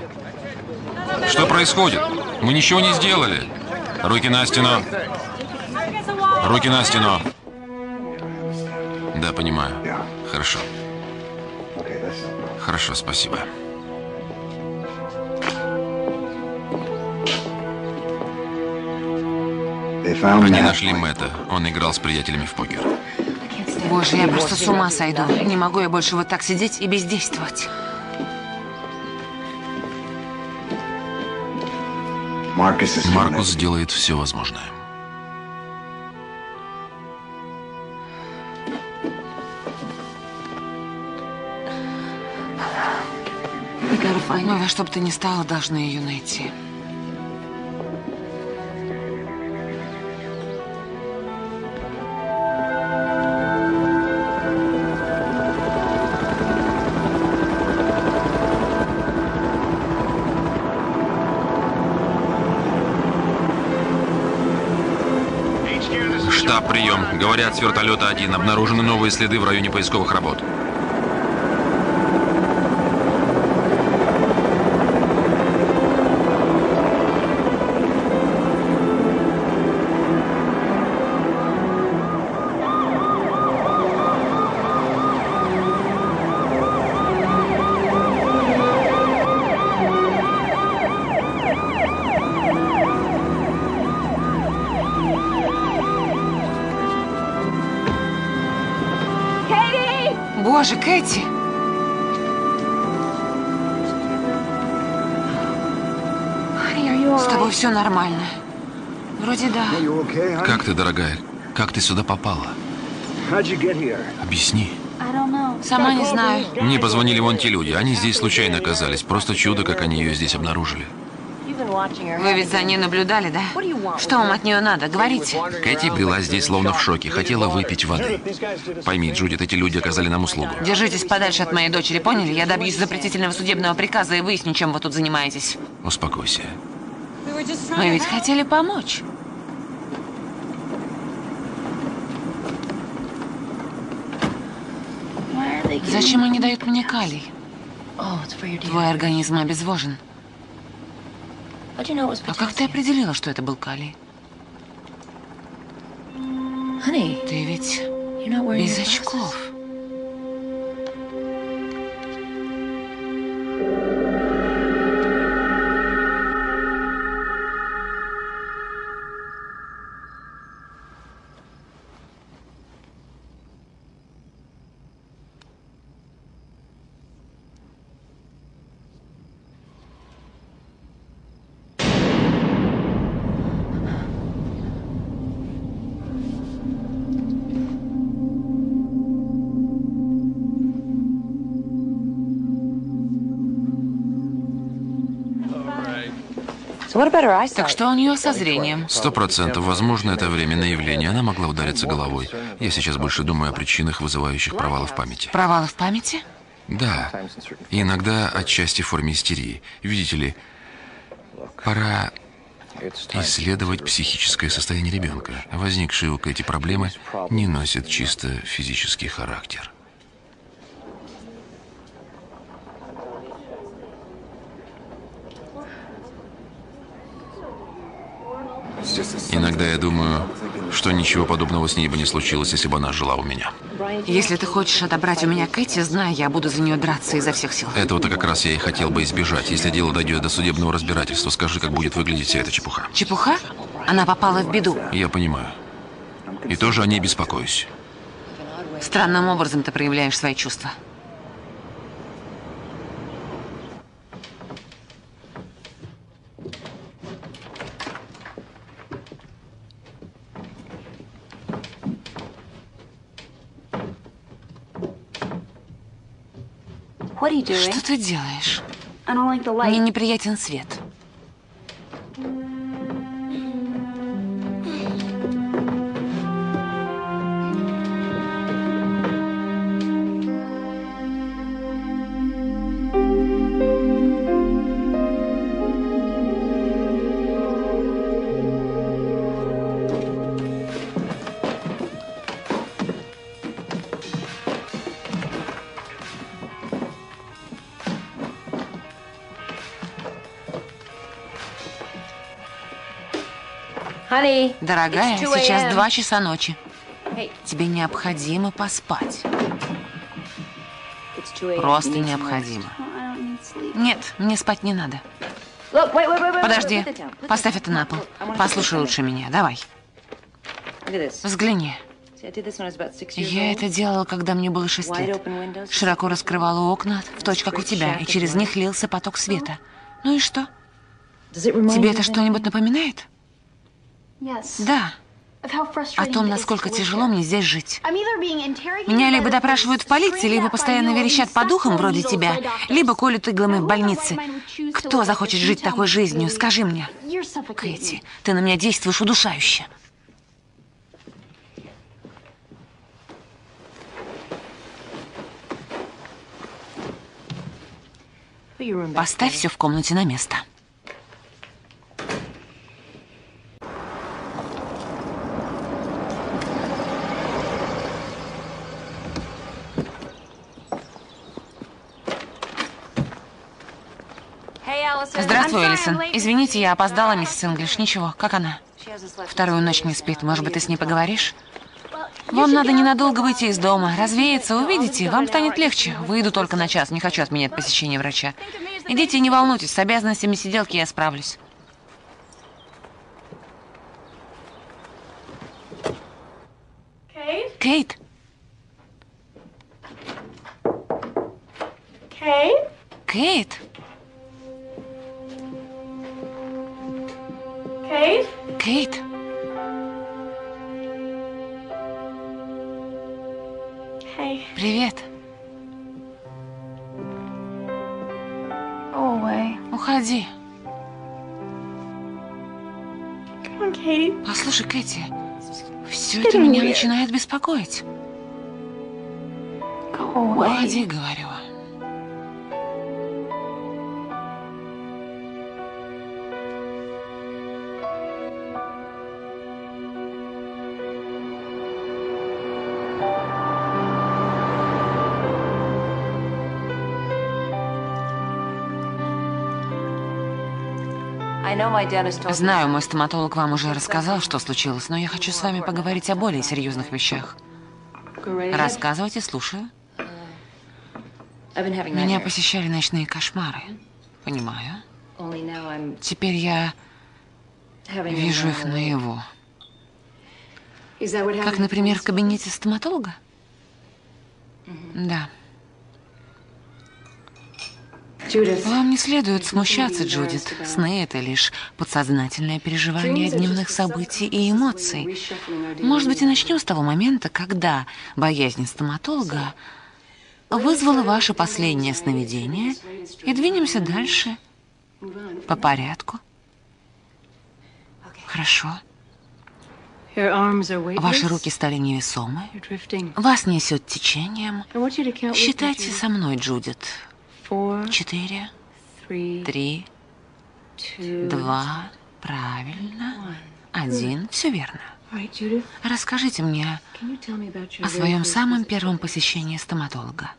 S1: Что происходит? Мы ничего не сделали. Руки на стену. Руки на стену. Да, понимаю. Хорошо. Хорошо, спасибо. Они нашли Мэтта. Он играл с приятелями в покер.
S3: Боже, я просто с ума сойду. Не могу я больше вот так сидеть и бездействовать.
S1: Маркус сделает все возможное.
S3: Мы во что бы то ни стало должны ее найти.
S1: Говорят, с вертолета один. Обнаружены новые следы в районе поисковых работ.
S2: Кэти! С тобой все нормально. Вроде да.
S1: Как ты, дорогая? Как ты сюда попала? Объясни.
S2: Сама не знаю.
S1: Мне позвонили вон те люди. Они здесь случайно оказались. Просто чудо, как они ее здесь обнаружили.
S2: Вы ведь за ней наблюдали, да? Что вам от нее надо? Говорите.
S1: Кэти была здесь словно в шоке. Хотела выпить воды. Пойми, Джудит, эти люди оказали нам услугу.
S2: Держитесь подальше от моей дочери, поняли? Я добьюсь запретительного судебного приказа и выясню, чем вы тут занимаетесь.
S1: Успокойся.
S2: Мы ведь хотели помочь. Зачем они дают мне калий?
S4: Oh,
S2: Твой организм обезвожен. А как ты определила, что это был калий? Ты ведь без очков. Так что у нее со зрением?
S1: Сто процентов. Возможно, это временное явление. Она могла удариться головой. Я сейчас больше думаю о причинах, вызывающих провалы в памяти.
S2: Провалы в памяти?
S1: Да. И иногда отчасти в форме истерии. Видите ли, пора исследовать психическое состояние ребенка. Возникшие у Кэти проблемы не носят чисто физический характер. Иногда я думаю, что ничего подобного с ней бы не случилось, если бы она жила у меня.
S2: Если ты хочешь отобрать у меня Кэти, знай, я буду за нее драться изо всех сил.
S1: Этого-то как раз я и хотел бы избежать. Если дело дойдет до судебного разбирательства, скажи, как будет выглядеть вся эта чепуха.
S2: Чепуха? Она попала в беду.
S1: Я понимаю. И тоже о ней беспокоюсь.
S2: Странным образом ты проявляешь свои чувства. Что ты делаешь? Мне неприятен свет. Дорогая,
S4: it's 2
S2: сейчас два часа ночи. Тебе необходимо поспать.
S4: it's 2 a.m.
S2: Просто необходимо. Нет, мне спать не надо. Подожди, поставь это на пол. Послушай лучше меня, давай. Взгляни. Я это делала, когда мне было шесть лет. Широко раскрывала окна, в точь как у тебя, и через них лился поток света. Ну и что? Тебе это что-нибудь напоминает? Да, о том, насколько тяжело мне здесь жить. Меня либо допрашивают в полиции, либо постоянно верещат по духам вроде тебя, либо колют иглами в больнице. Кто захочет жить такой жизнью? Скажи мне. Кэти, ты на меня действуешь удушающе. Поставь все в комнате на место. Здравствуй, Элисон. Извините, я опоздала, миссис Инглиш. Ничего, как она? Вторую ночь не спит. Может быть, ты с ней поговоришь? Вам надо ненадолго выйти из дома, развеяться, увидите, вам станет легче. Выйду только на час, не хочу отменять посещение врача. Идите и не волнуйтесь, с обязанностями сиделки я справлюсь.
S4: Kate?
S2: Кейт,
S4: Kate?
S2: Кейт? Кейт. Привет. Уходи. Послушай, Кэти, все это меня начинает беспокоить. Уходи, говорю. Знаю, мой стоматолог вам уже рассказал, что случилось, но я хочу с вами поговорить о более серьезных вещах. Рассказывайте, слушаю. Меня посещали ночные кошмары. Понимаю. Теперь я вижу их наяву. Как, например, в кабинете стоматолога? Да. Вам не следует смущаться, Джудит. Сны — это лишь подсознательное переживание дневных событий и эмоций. Может быть, и начнем с того момента, когда боязнь стоматолога вызвала ваше последнее сновидение, и двинемся дальше по порядку. Хорошо. Ваши руки стали невесомы. Вас несет течением. Считайте со мной, Джудит. Четыре, три, два, правильно, один, все верно. Расскажите мне о своем самом первом посещении стоматолога.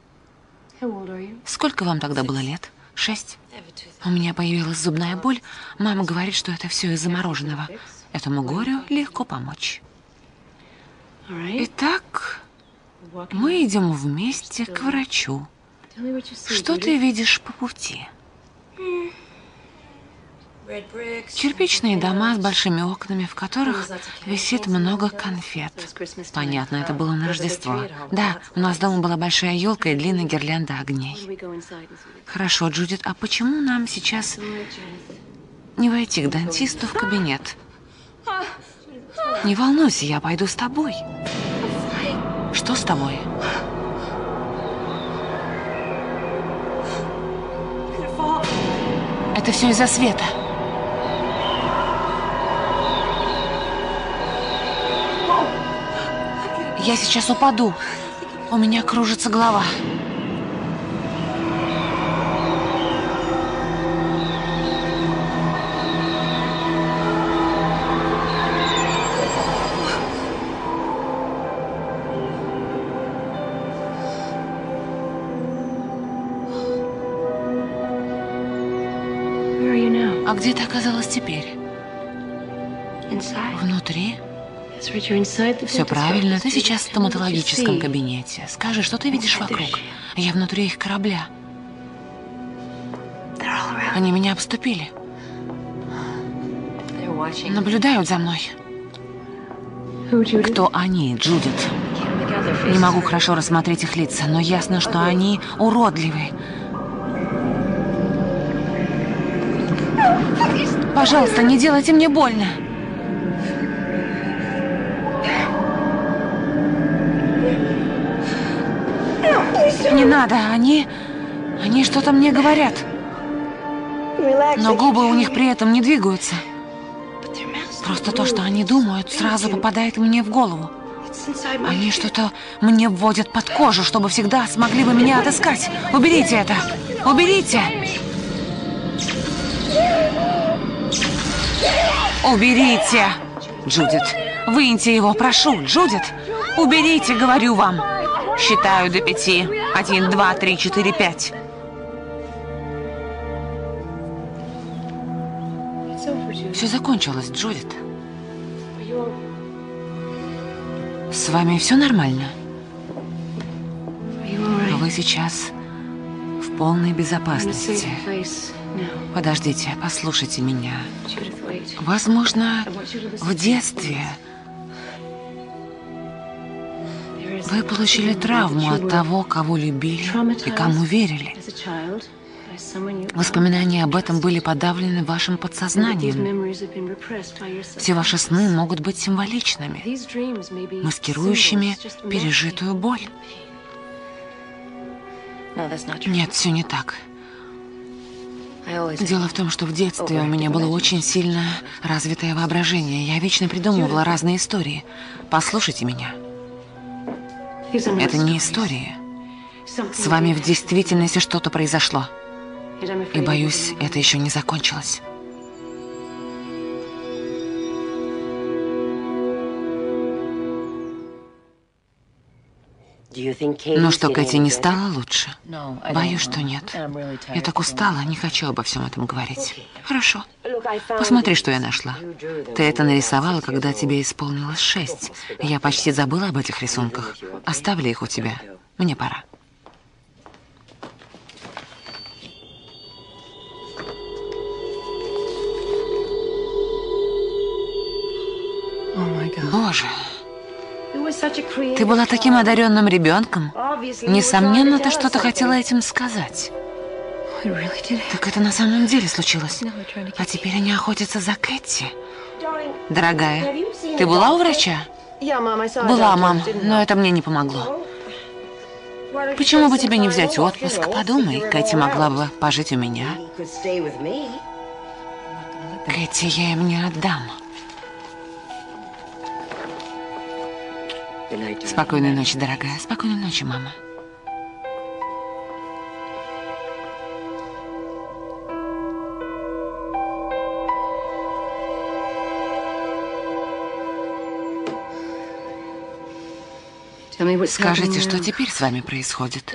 S2: Сколько вам тогда было лет? Шесть? У меня появилась зубная боль. Мама говорит, что это все из-за мороженого. Этому горю легко помочь. Итак, мы идем вместе к врачу. Что ты видишь по пути? Кирпичные дома с большими окнами, в которых висит много конфет. Понятно, это было на Рождество. Да, у нас дома была большая елка и длинная гирлянда огней. Хорошо, Джудит, а почему нам сейчас не войти к дантисту в кабинет? Не волнуйся, я пойду с тобой. Что с тобой? Это все из-за света. Я сейчас упаду. У меня кружится голова. Где ты оказалась теперь? Внутри? Все правильно, ты сейчас в стоматологическом кабинете. Скажи, что ты видишь вокруг? Я внутри их корабля. Они меня обступили. Наблюдают за мной. Кто они, Джудит? Не могу хорошо рассмотреть их лица, но ясно, что они уродливы. Пожалуйста, не делайте мне больно. Не надо, они... Они что-то мне говорят. Но губы у них при этом не двигаются. Просто то, что они думают, сразу попадает мне в голову. Они что-то мне вводят под кожу, чтобы всегда смогли бы меня отыскать. Уберите это! Уберите! Уберите! Джудит, выньте его, прошу, Джудит! Уберите, говорю вам! Считаю до пяти. Один, два, три, четыре, пять.
S3: все закончилось, Джудит? С вами все нормально? Вы сейчас в полной безопасности. Подождите, послушайте меня. Возможно, в детстве вы получили травму от того, кого любили и кому верили. Воспоминания об этом были подавлены вашим подсознанием. Все ваши сны могут быть символичными, маскирующими пережитую боль. Нет, все не так. Дело в том, что в детстве у меня было очень сильно развитое воображение. Я вечно придумывала разные истории. Послушайте меня. Это не истории. С вами в действительности что-то произошло. И боюсь, это еще не закончилось. Ну что, Кэти, не стало лучше? Боюсь, что нет. Я так устала, не хочу обо всем этом говорить. Хорошо. Посмотри, что я нашла. Ты это нарисовала, когда тебе исполнилось шесть. Я почти забыла об этих рисунках. Оставлю их у тебя. Мне пора. Боже, ты была таким одаренным ребенком. Несомненно, ты что-то хотела этим сказать. Так это на самом деле случилось. А теперь они охотятся за Кэти. Дорогая, ты была у врача? Была, мам, но это мне не помогло. Почему бы тебе не взять отпуск? Подумай, Кэти могла бы пожить у меня. Кэти я им не отдам. Спокойной ночи, дорогая. Спокойной ночи, мама. Скажите, что теперь с вами происходит?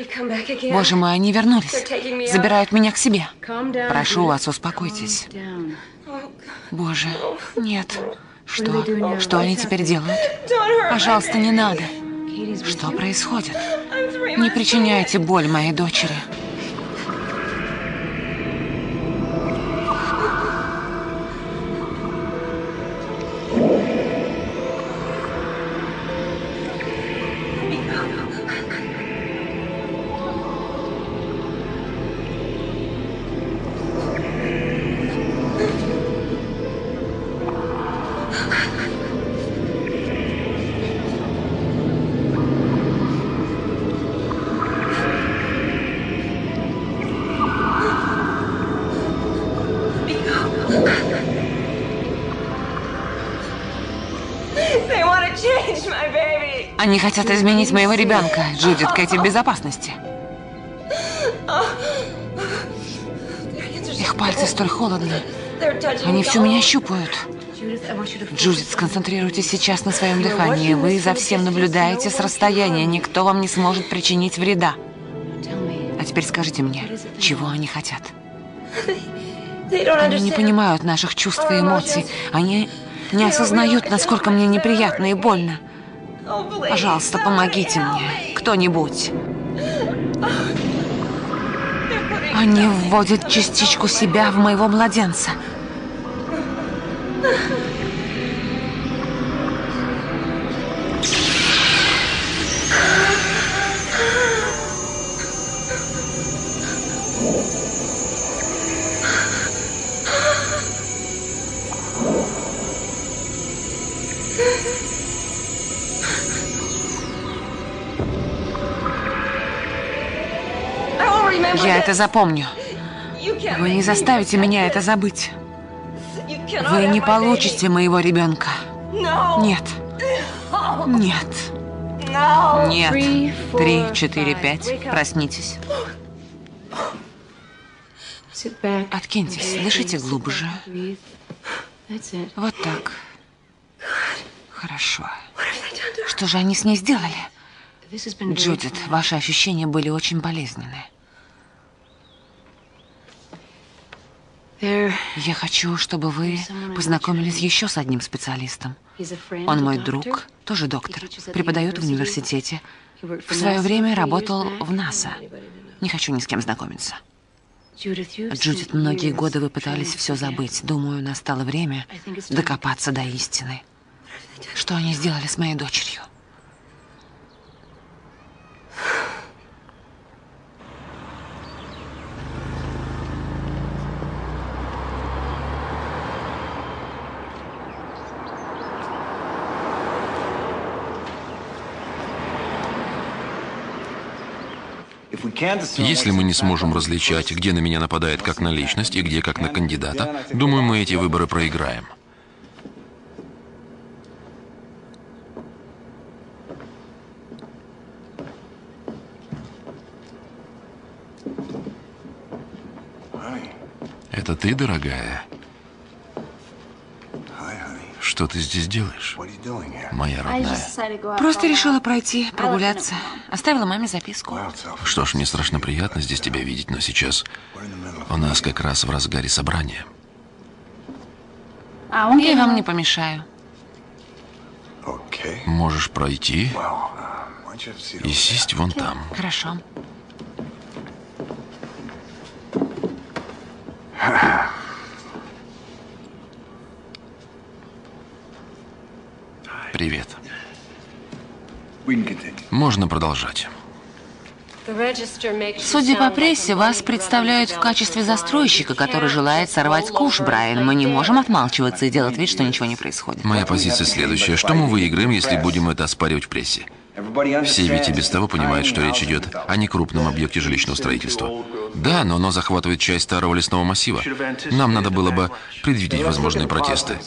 S3: Боже мой, они вернулись. Забирают меня к себе. Прошу вас, успокойтесь. Боже, нет. Что? Что они теперь делают? Пожалуйста, не надо. Что происходит? Не причиняйте боль моей дочери. Они хотят изменить моего ребенка. Джудит, Кэти в безопасности. Их пальцы столь холодны. Они всю меня щупают. Джудит, сконцентрируйтесь сейчас на своем дыхании. Вы за всем наблюдаете с расстояния. Никто вам не сможет причинить вреда. А теперь скажите мне, чего они хотят? Они не понимают наших чувств и эмоций. Они не осознают, насколько мне неприятно и больно. Пожалуйста, помогите мне. Кто-нибудь. Они вводят частичку себя в моего младенца. Это запомню. Вы не заставите меня это забыть. Вы не получите моего ребенка. Нет. Нет. Нет. Три, четыре, пять. Проснитесь. Откиньтесь, дышите глубже. Вот так. Хорошо. Что же они с ней сделали? Джудит, ваши ощущения были очень болезненные. Я хочу, чтобы вы познакомились еще с одним специалистом. Он мой друг, тоже доктор, преподает в университете. В свое время работал в НАСА. Не хочу ни с кем знакомиться. Джудит, многие годы вы пытались все забыть. Думаю, настало время докопаться до истины. Что они сделали с моей дочерью?
S1: Если мы не сможем различать, где на меня нападает как на личность и где как на кандидата, думаю, мы эти выборы проиграем. Это ты, дорогая? Что ты здесь делаешь, моя родная?
S3: Просто решила пройти, прогуляться. Оставила маме записку.
S1: Что ж, мне страшно приятно здесь тебя видеть, но сейчас у нас как раз в разгаре собрания.
S4: I won't
S3: Я вам не помешаю.
S1: Можешь пройти и сесть вон там.
S3: Хорошо.
S1: Привет. Можно продолжать.
S2: Судя по прессе, вас представляют в качестве застройщика, который желает сорвать куш, Брайан. Мы не можем отмалчиваться и делать вид, что ничего не происходит.
S1: Моя позиция следующая. Что мы выиграем, если будем это оспаривать в прессе? Все ведь и без того понимают, что речь идет о некрупном объекте жилищного строительства. Да, но оно захватывает часть старого лесного массива. Нам надо было бы предвидеть возможные протесты.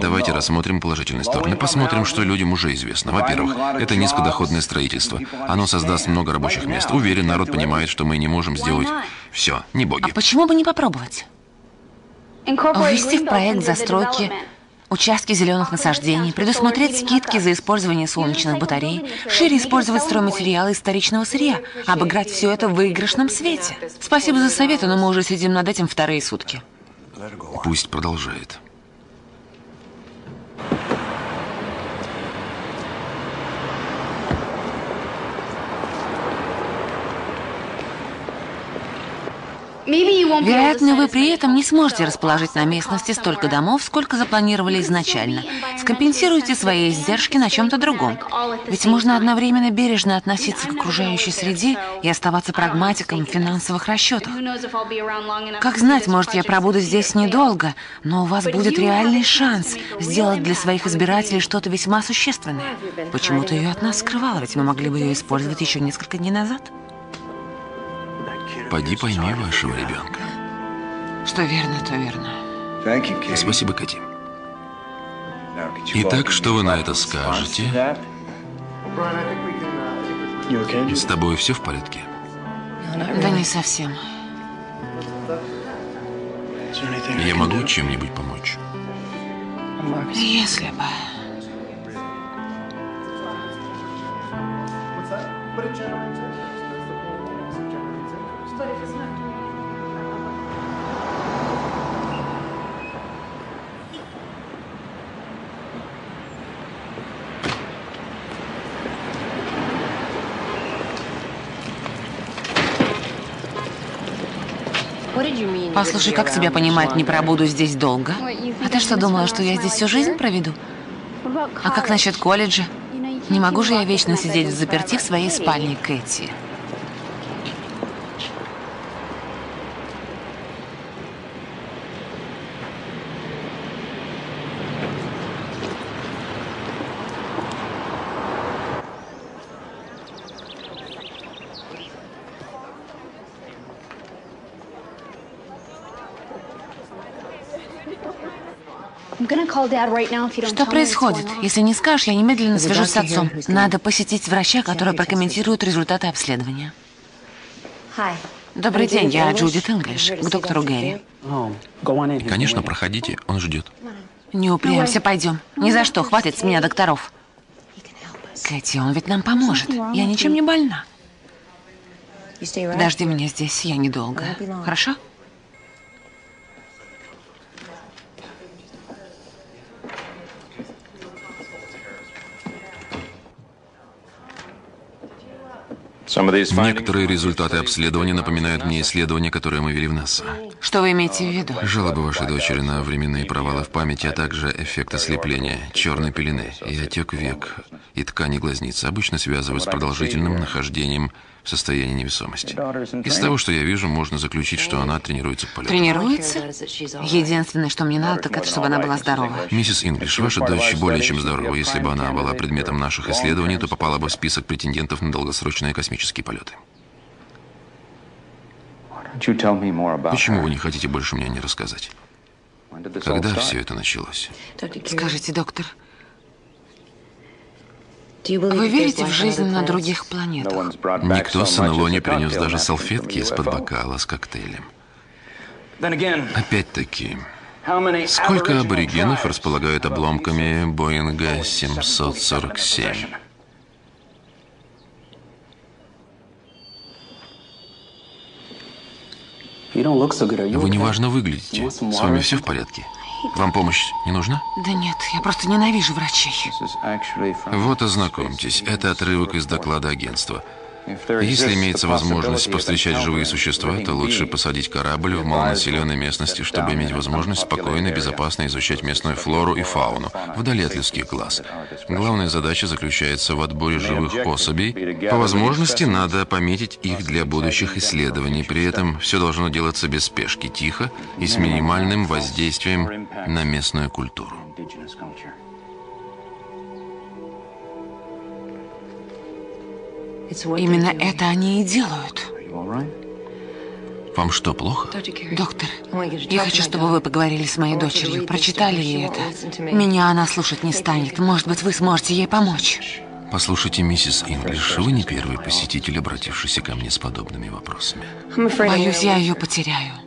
S1: Давайте рассмотрим положительные стороны. Посмотрим, что людям уже известно. Во-первых, это низкодоходное строительство. Оно создаст много рабочих мест. Уверен, народ понимает, что мы не можем сделать все. Не
S2: А
S1: боги.
S2: почему бы не попробовать? Ввести в проект застройки. Участки зеленых насаждений, предусмотреть скидки за использование солнечных батарей, шире использовать стройматериалы из вторичного сырья, обыграть все это в выигрышном свете. Спасибо за советы, но мы уже сидим над этим вторые сутки.
S1: Пусть продолжает.
S2: Вероятно, вы при этом не сможете расположить на местности столько домов, сколько запланировали изначально. Скомпенсируйте свои издержки на чем-то другом. Ведь можно одновременно бережно относиться к окружающей среде и оставаться прагматиком в финансовых расчетах. Как знать, может, я пробуду здесь недолго, но у вас будет реальный шанс сделать для своих избирателей что-то весьма существенное. Почему ты ее от нас скрывала? Ведь мы могли бы ее использовать еще несколько дней назад.
S1: Поди пойми вашего ребенка.
S3: Что верно, то верно.
S1: Спасибо, Кати. Итак, что вы на это скажете?
S5: Okay?
S1: С тобой все в порядке?
S3: Да не совсем.
S5: Is there anything I
S1: Я
S5: can
S1: могу
S5: do?
S1: чем-нибудь помочь?
S3: Если бы.
S2: Послушай, как тебя понимать, не пробуду здесь долго? А ты что, думала, что я здесь всю жизнь проведу? А как насчет колледжа? Не могу же я вечно сидеть в заперти в своей спальне, Кэти. Что происходит? Если не скажешь, я немедленно свяжусь с отцом. Надо посетить врача, который прокомментирует результаты обследования. Добрый день, я Джудит Инглиш, к доктору Гэри.
S1: Конечно, проходите, он ждет.
S2: Не упрямься, пойдем. Ни за что, хватит с меня докторов. Кэти, он ведь нам поможет. Я ничем не больна. Подожди меня здесь, я недолго. Хорошо?
S1: Некоторые результаты обследования напоминают мне исследования, которые мы вели в НАСА.
S2: Что вы имеете в виду?
S1: Жалобы вашей дочери на временные провалы в памяти, а также эффект ослепления, черной пелены и отек век и ткани глазницы обычно связывают с продолжительным нахождением в состоянии невесомости. Из того, что я вижу, можно заключить, что она тренируется к полету.
S2: Тренируется? Единственное, что мне надо, так это, чтобы она была здорова.
S1: Миссис Инглиш, ваша дочь более чем здорова. Если бы она была предметом наших исследований, то попала бы в список претендентов на долгосрочные космические полеты. Почему вы не хотите больше мне не рассказать? Когда все это началось?
S2: Скажите, доктор, вы верите в жизнь на других планетах?
S1: Никто с НЛО не принес даже салфетки из-под бокала с коктейлем. Опять-таки, сколько аборигенов располагают обломками Боинга 747? Вы неважно выглядите. С вами все в порядке? Вам помощь не нужна?
S2: Да нет, я просто ненавижу врачей.
S1: Вот ознакомьтесь. Это отрывок из доклада агентства. Если имеется возможность повстречать живые существа, то лучше посадить корабль в малонаселенной местности, чтобы иметь возможность спокойно и безопасно изучать местную флору и фауну, вдали от людских глаз. Главная задача заключается в отборе живых особей. По возможности надо пометить их для будущих исследований. При этом все должно делаться без спешки, тихо и с минимальным воздействием на местную культуру.
S2: Именно это они и делают.
S1: Вам что, плохо?
S2: Доктор, я хочу, чтобы вы поговорили с моей дочерью, прочитали ей это. Меня она слушать не станет. Может быть, вы сможете ей помочь.
S1: Послушайте, миссис Инглиш, вы не первый посетитель, обратившийся ко мне с подобными вопросами.
S2: Боюсь, я ее потеряю.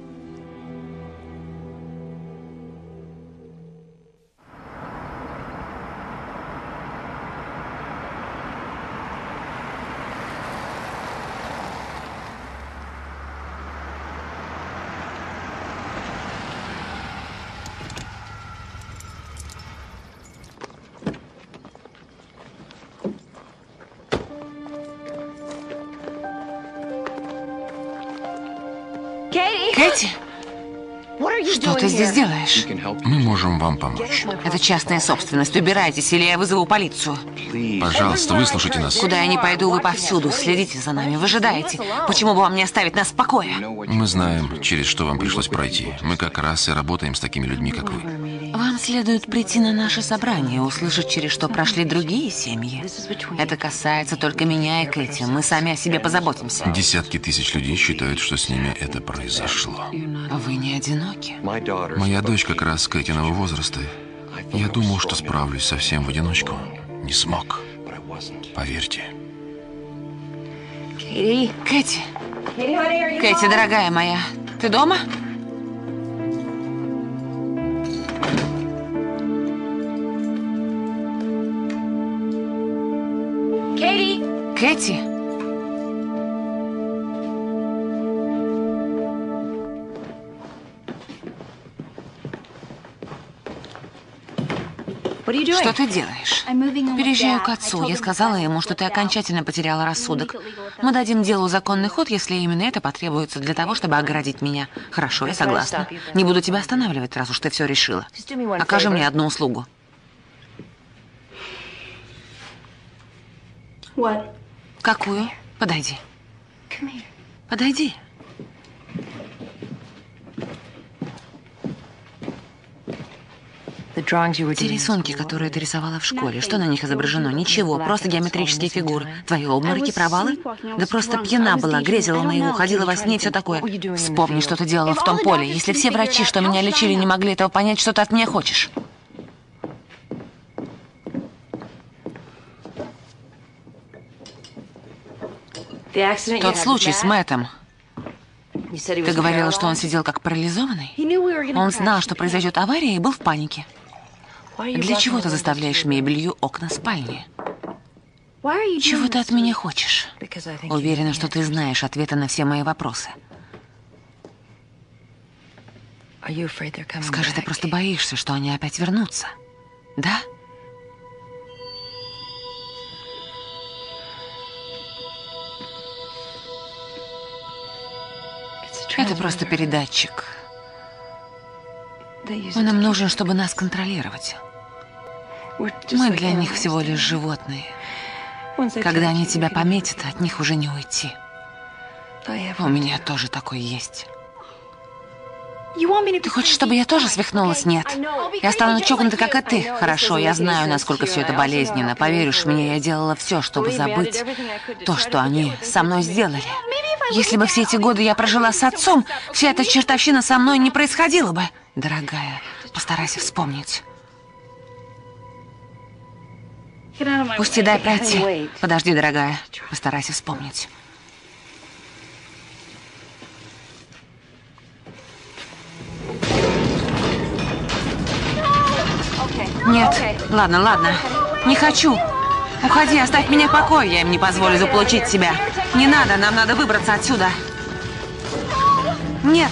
S2: Кэти, что ты здесь делаешь?
S1: Мы можем вам помочь.
S2: Это частная собственность. Убирайтесь, или я вызову полицию.
S1: Пожалуйста, выслушайте нас.
S2: Куда я не пойду, вы повсюду. Следите за нами, выжидаете. Почему бы вам не оставить нас в покое?
S1: Мы знаем, через что вам пришлось пройти. Мы как раз и работаем с такими людьми, как вы.
S2: Вам следует прийти на наше собрание, услышать, через что прошли другие семьи. Это касается только меня и Кэти. Мы сами о себе позаботимся.
S1: Десятки тысяч людей считают, что с ними это произошло.
S2: Вы не одиноки.
S1: Моя дочь как раз Кэтиного возраста. Я думал, что справлюсь совсем в одиночку. Не смог. Поверьте.
S2: Кэти. Кэти, дорогая моя, ты дома? Кэти? Что ты делаешь? Переезжаю к отцу. Я сказала ему, что ты окончательно потеряла рассудок. Мы дадим делу законный ход, если именно это потребуется для того, чтобы оградить меня. Хорошо, я согласна. Не буду тебя останавливать, раз уж ты все решила. Окажи мне одну услугу. Какую? Подойди. Подойди. Те рисунки, которые ты рисовала в школе, что на них изображено? Ничего, просто геометрические фигуры. Твои обмороки, провалы? Да просто пьяна была, грезила наяву, ходила во сне и все такое. Вспомни, что ты делала в том поле. Если все врачи, что меня лечили, не могли этого понять, что ты от меня хочешь. Тот случай с Мэттом. Ты говорила, что он сидел как парализованный? Он знал, что произойдет авария и был в панике. Для чего ты заставляешь мебелью окна спальни? Чего ты от меня хочешь? Уверена, что ты знаешь ответы на все мои вопросы. Скажи, ты просто боишься, что они опять вернутся? Да? Это просто передатчик. Он им нужен, чтобы нас контролировать. Мы для них всего лишь животные. Когда они тебя пометят, от них уже не уйти. У меня тоже такой есть. Ты хочешь, чтобы я тоже свихнулась? Нет. Я стану чокнутой, как и ты. Хорошо, я знаю, насколько все это болезненно. Поверишь мне, я делала все, чтобы забыть то, что они со мной сделали. Если бы все эти годы я прожила с отцом, вся эта чертовщина со мной не происходила бы. Дорогая, постарайся вспомнить. Пусти, дай пройти. Подожди, дорогая. Постарайся вспомнить. Нет. Ладно, ладно. Не хочу. Уходи, оставь меня в покое. Я им не позволю заполучить тебя. Не надо, нам надо выбраться отсюда. Нет.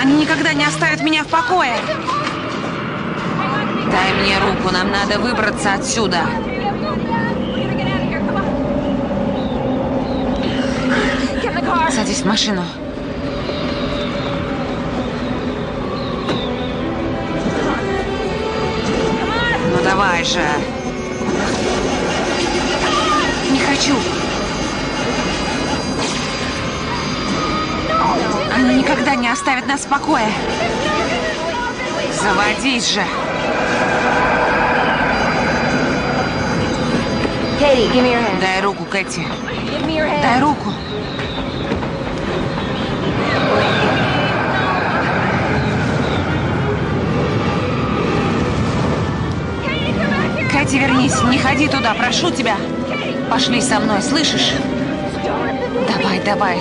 S2: Они никогда не оставят меня в покое. Дай мне руку, нам надо выбраться отсюда. Садись в машину. Ну давай же. Хочу. Они никогда не оставят нас в покое. Заводись же. Дай руку, Кэти. Дай руку. Кэти, вернись. Не ходи туда, прошу тебя. Пошли со мной, слышишь? Давай, давай.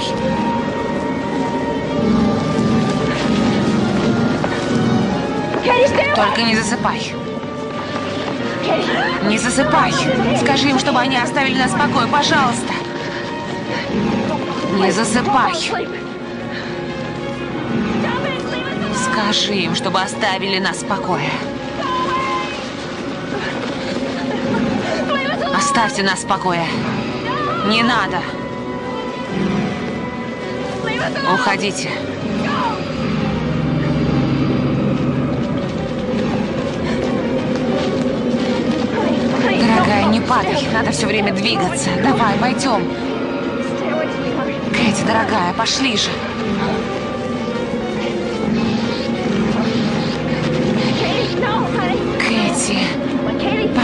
S2: Только не засыпай. Не засыпай. Скажи им, чтобы они оставили нас в покое, пожалуйста. Не засыпай. Скажи им, чтобы оставили нас в покое. Оставьте нас в покое. Не надо. Уходите. Дорогая, не падай. Надо все время двигаться. Давай, пойдем. Кэти, дорогая, пошли же.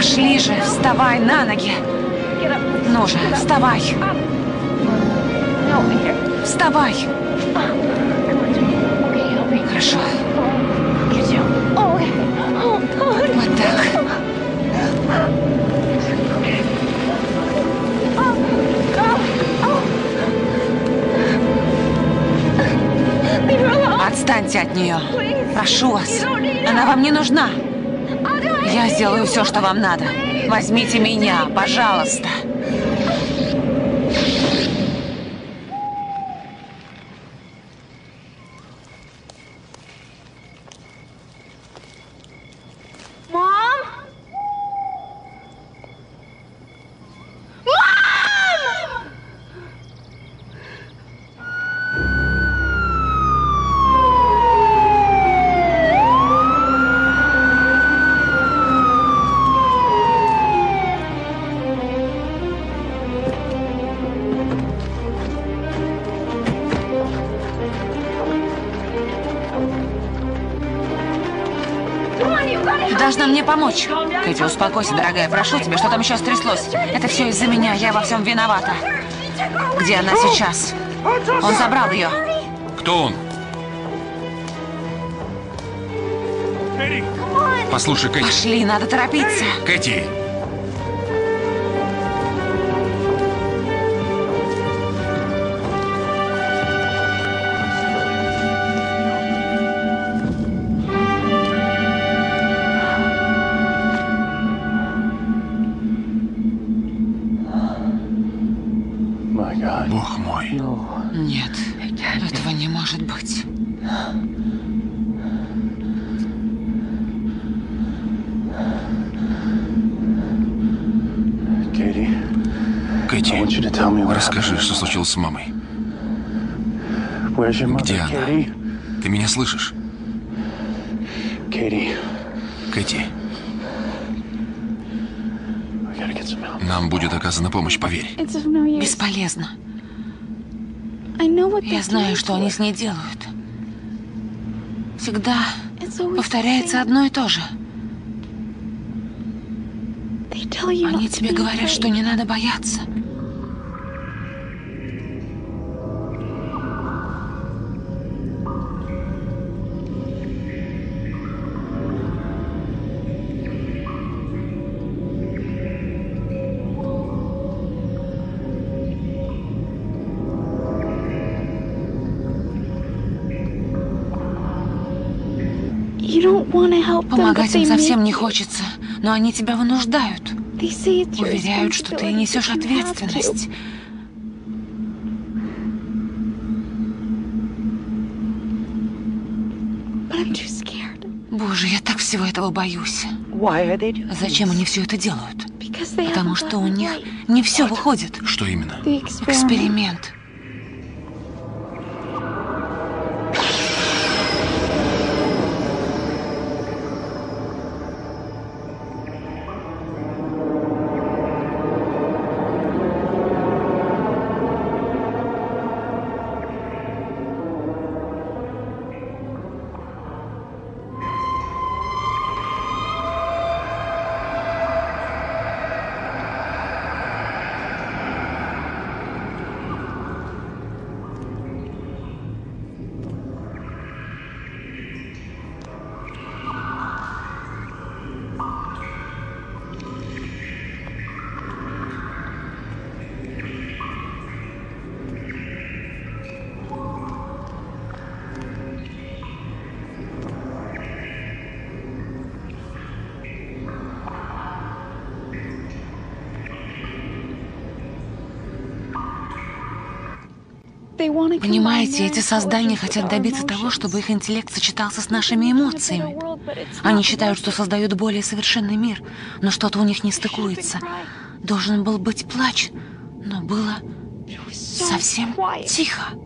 S2: Пошли же, вставай на ноги. Ну же, вставай. Вставай. Хорошо. Вот так. Отстаньте от нее. Прошу вас. Она вам не нужна. Я сделаю все, что вам надо. Возьмите меня, пожалуйста. Помочь. Кэти, успокойся, дорогая. Прошу тебя, что там еще стряслось? Это все из-за меня. Я во всем виновата. Где она сейчас? Он забрал ее.
S1: Кто он? Послушай, Кэти.
S2: Пошли, надо торопиться.
S1: Кэти! Случилось с мамой. Где она?
S5: Katie?
S1: Ты меня слышишь?
S5: Katie,
S1: Кэти,
S5: help.
S1: нам будет оказана помощь, поверь.
S2: Бесполезно. Я знаю, что они с ней делают. Всегда повторяется одно и то же. Они тебе говорят, что не надо бояться. Помогать им совсем не хочется, но они тебя вынуждают. Уверяют, что ты несешь ответственность. Боже, я так всего этого боюсь. Зачем они все это делают? Потому что у них не все выходит.
S1: Что именно?
S2: Эксперимент. Понимаете, эти создания хотят добиться того, чтобы их интеллект сочетался с нашими эмоциями. Они считают, что создают более совершенный мир, но что-то у них не стыкуется. Должен был быть плач, но было совсем тихо.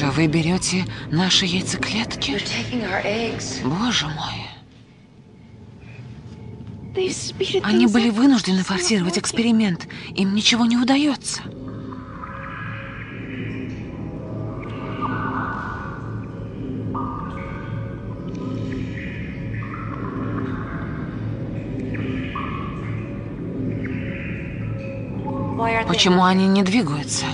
S2: Боже, вы берете наши яйцеклетки? Боже мой. Они были вынуждены форсировать эксперимент. Им ничего не удается. Почему они не двигаются?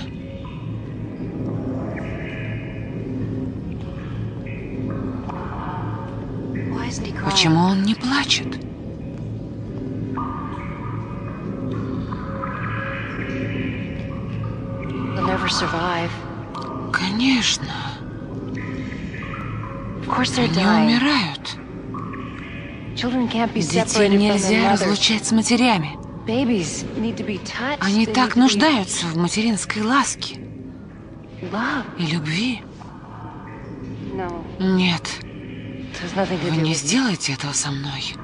S2: Они умирают. Детей нельзя разлучать с матерями. Они так нуждаются в материнской ласке и любви. Нет, вы не сделаете этого со мной.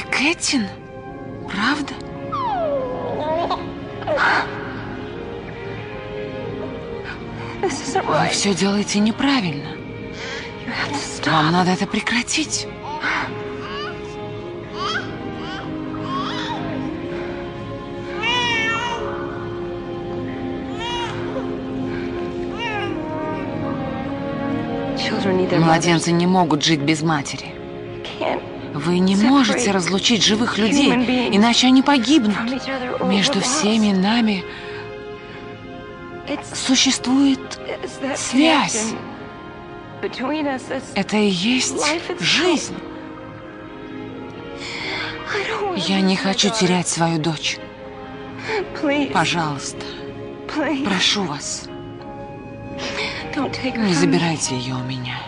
S2: Кэтин? Правда? Вы все делаете неправильно. Вам надо это прекратить. Младенцы не могут жить без матери. Вы не можете разлучить живых людей, иначе они погибнут. Между всеми нами существует связь. Это и есть жизнь. Я не хочу терять свою дочь. Пожалуйста, прошу вас, не забирайте ее у меня.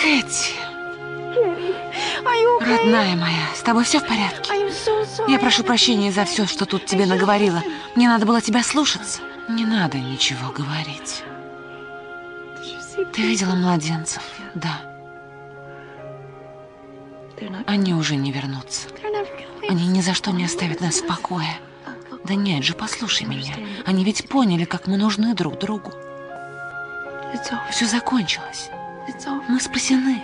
S2: Кэти! Родная моя, с тобой все в порядке? Я прошу прощения за все, что тут тебе наговорила. Мне надо было тебя слушаться. Не надо ничего говорить. Ты видела младенцев? Да. Они уже не вернутся. Они ни за что не оставят нас в покое. Да нет же, послушай меня. Они ведь поняли, как мы нужны друг другу. Все закончилось. Мы спасены.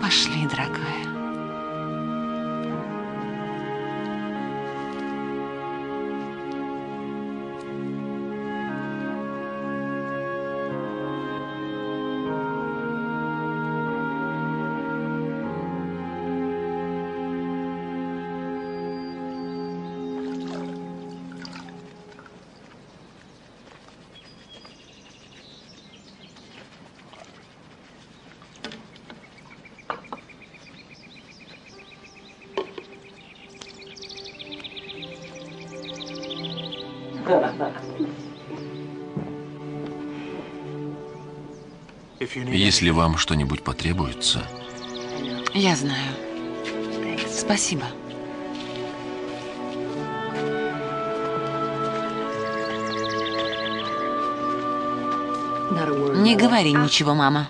S2: Пошли, дорогая.
S1: Если вам что-нибудь потребуется,
S2: Я знаю. Спасибо. Не говори ничего, мама.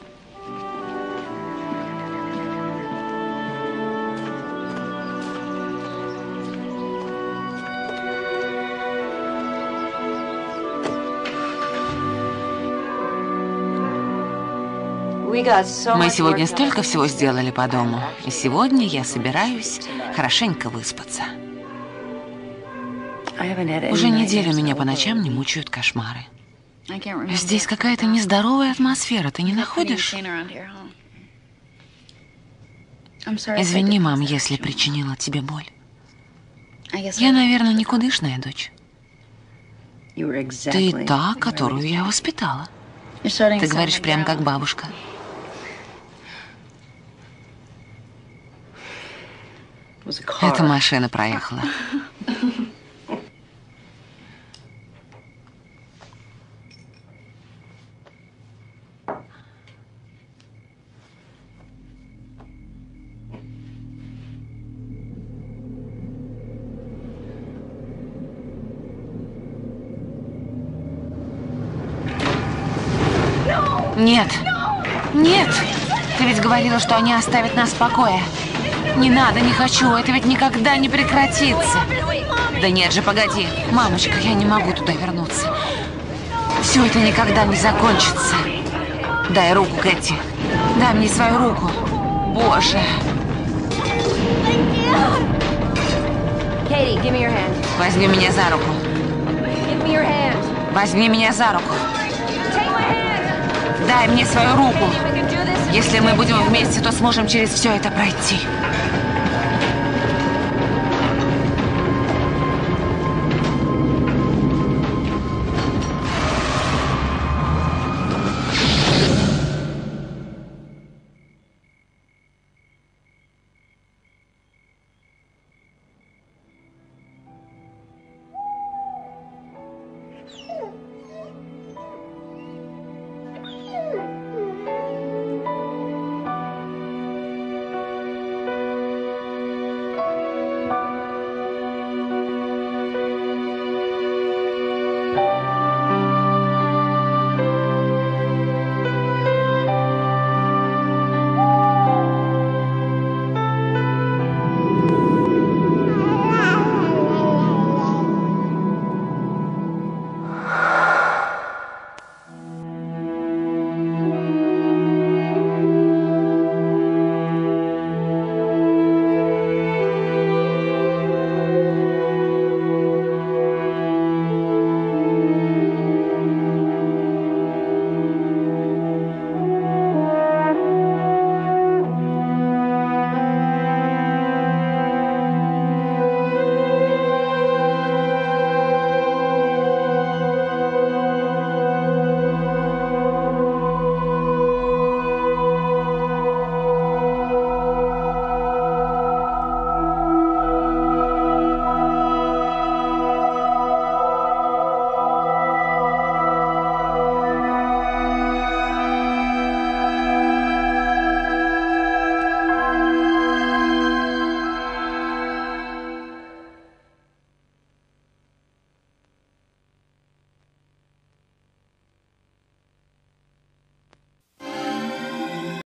S2: Мы сегодня столько всего сделали по дому, и сегодня я собираюсь хорошенько выспаться. Уже неделю меня по ночам не мучают кошмары. Здесь какая-то нездоровая атмосфера, ты не находишь? Извини, мам, если причинила тебе боль. Я, наверное, никудышная дочь. Ты та, которую я воспитала. Ты говоришь прям как бабушка. Эта машина проехала. Нет. Нет. Ты ведь говорила, что они оставят нас в покое. Не надо, не хочу. Это ведь никогда не прекратится. Да нет же, погоди. Мамочка, я не могу туда вернуться. Все это никогда не закончится. Дай руку, Кэти. Дай мне свою руку. Боже. Возьми меня за руку. Возьми меня за руку. Дай мне свою руку. Если мы будем вместе, то сможем через все это пройти.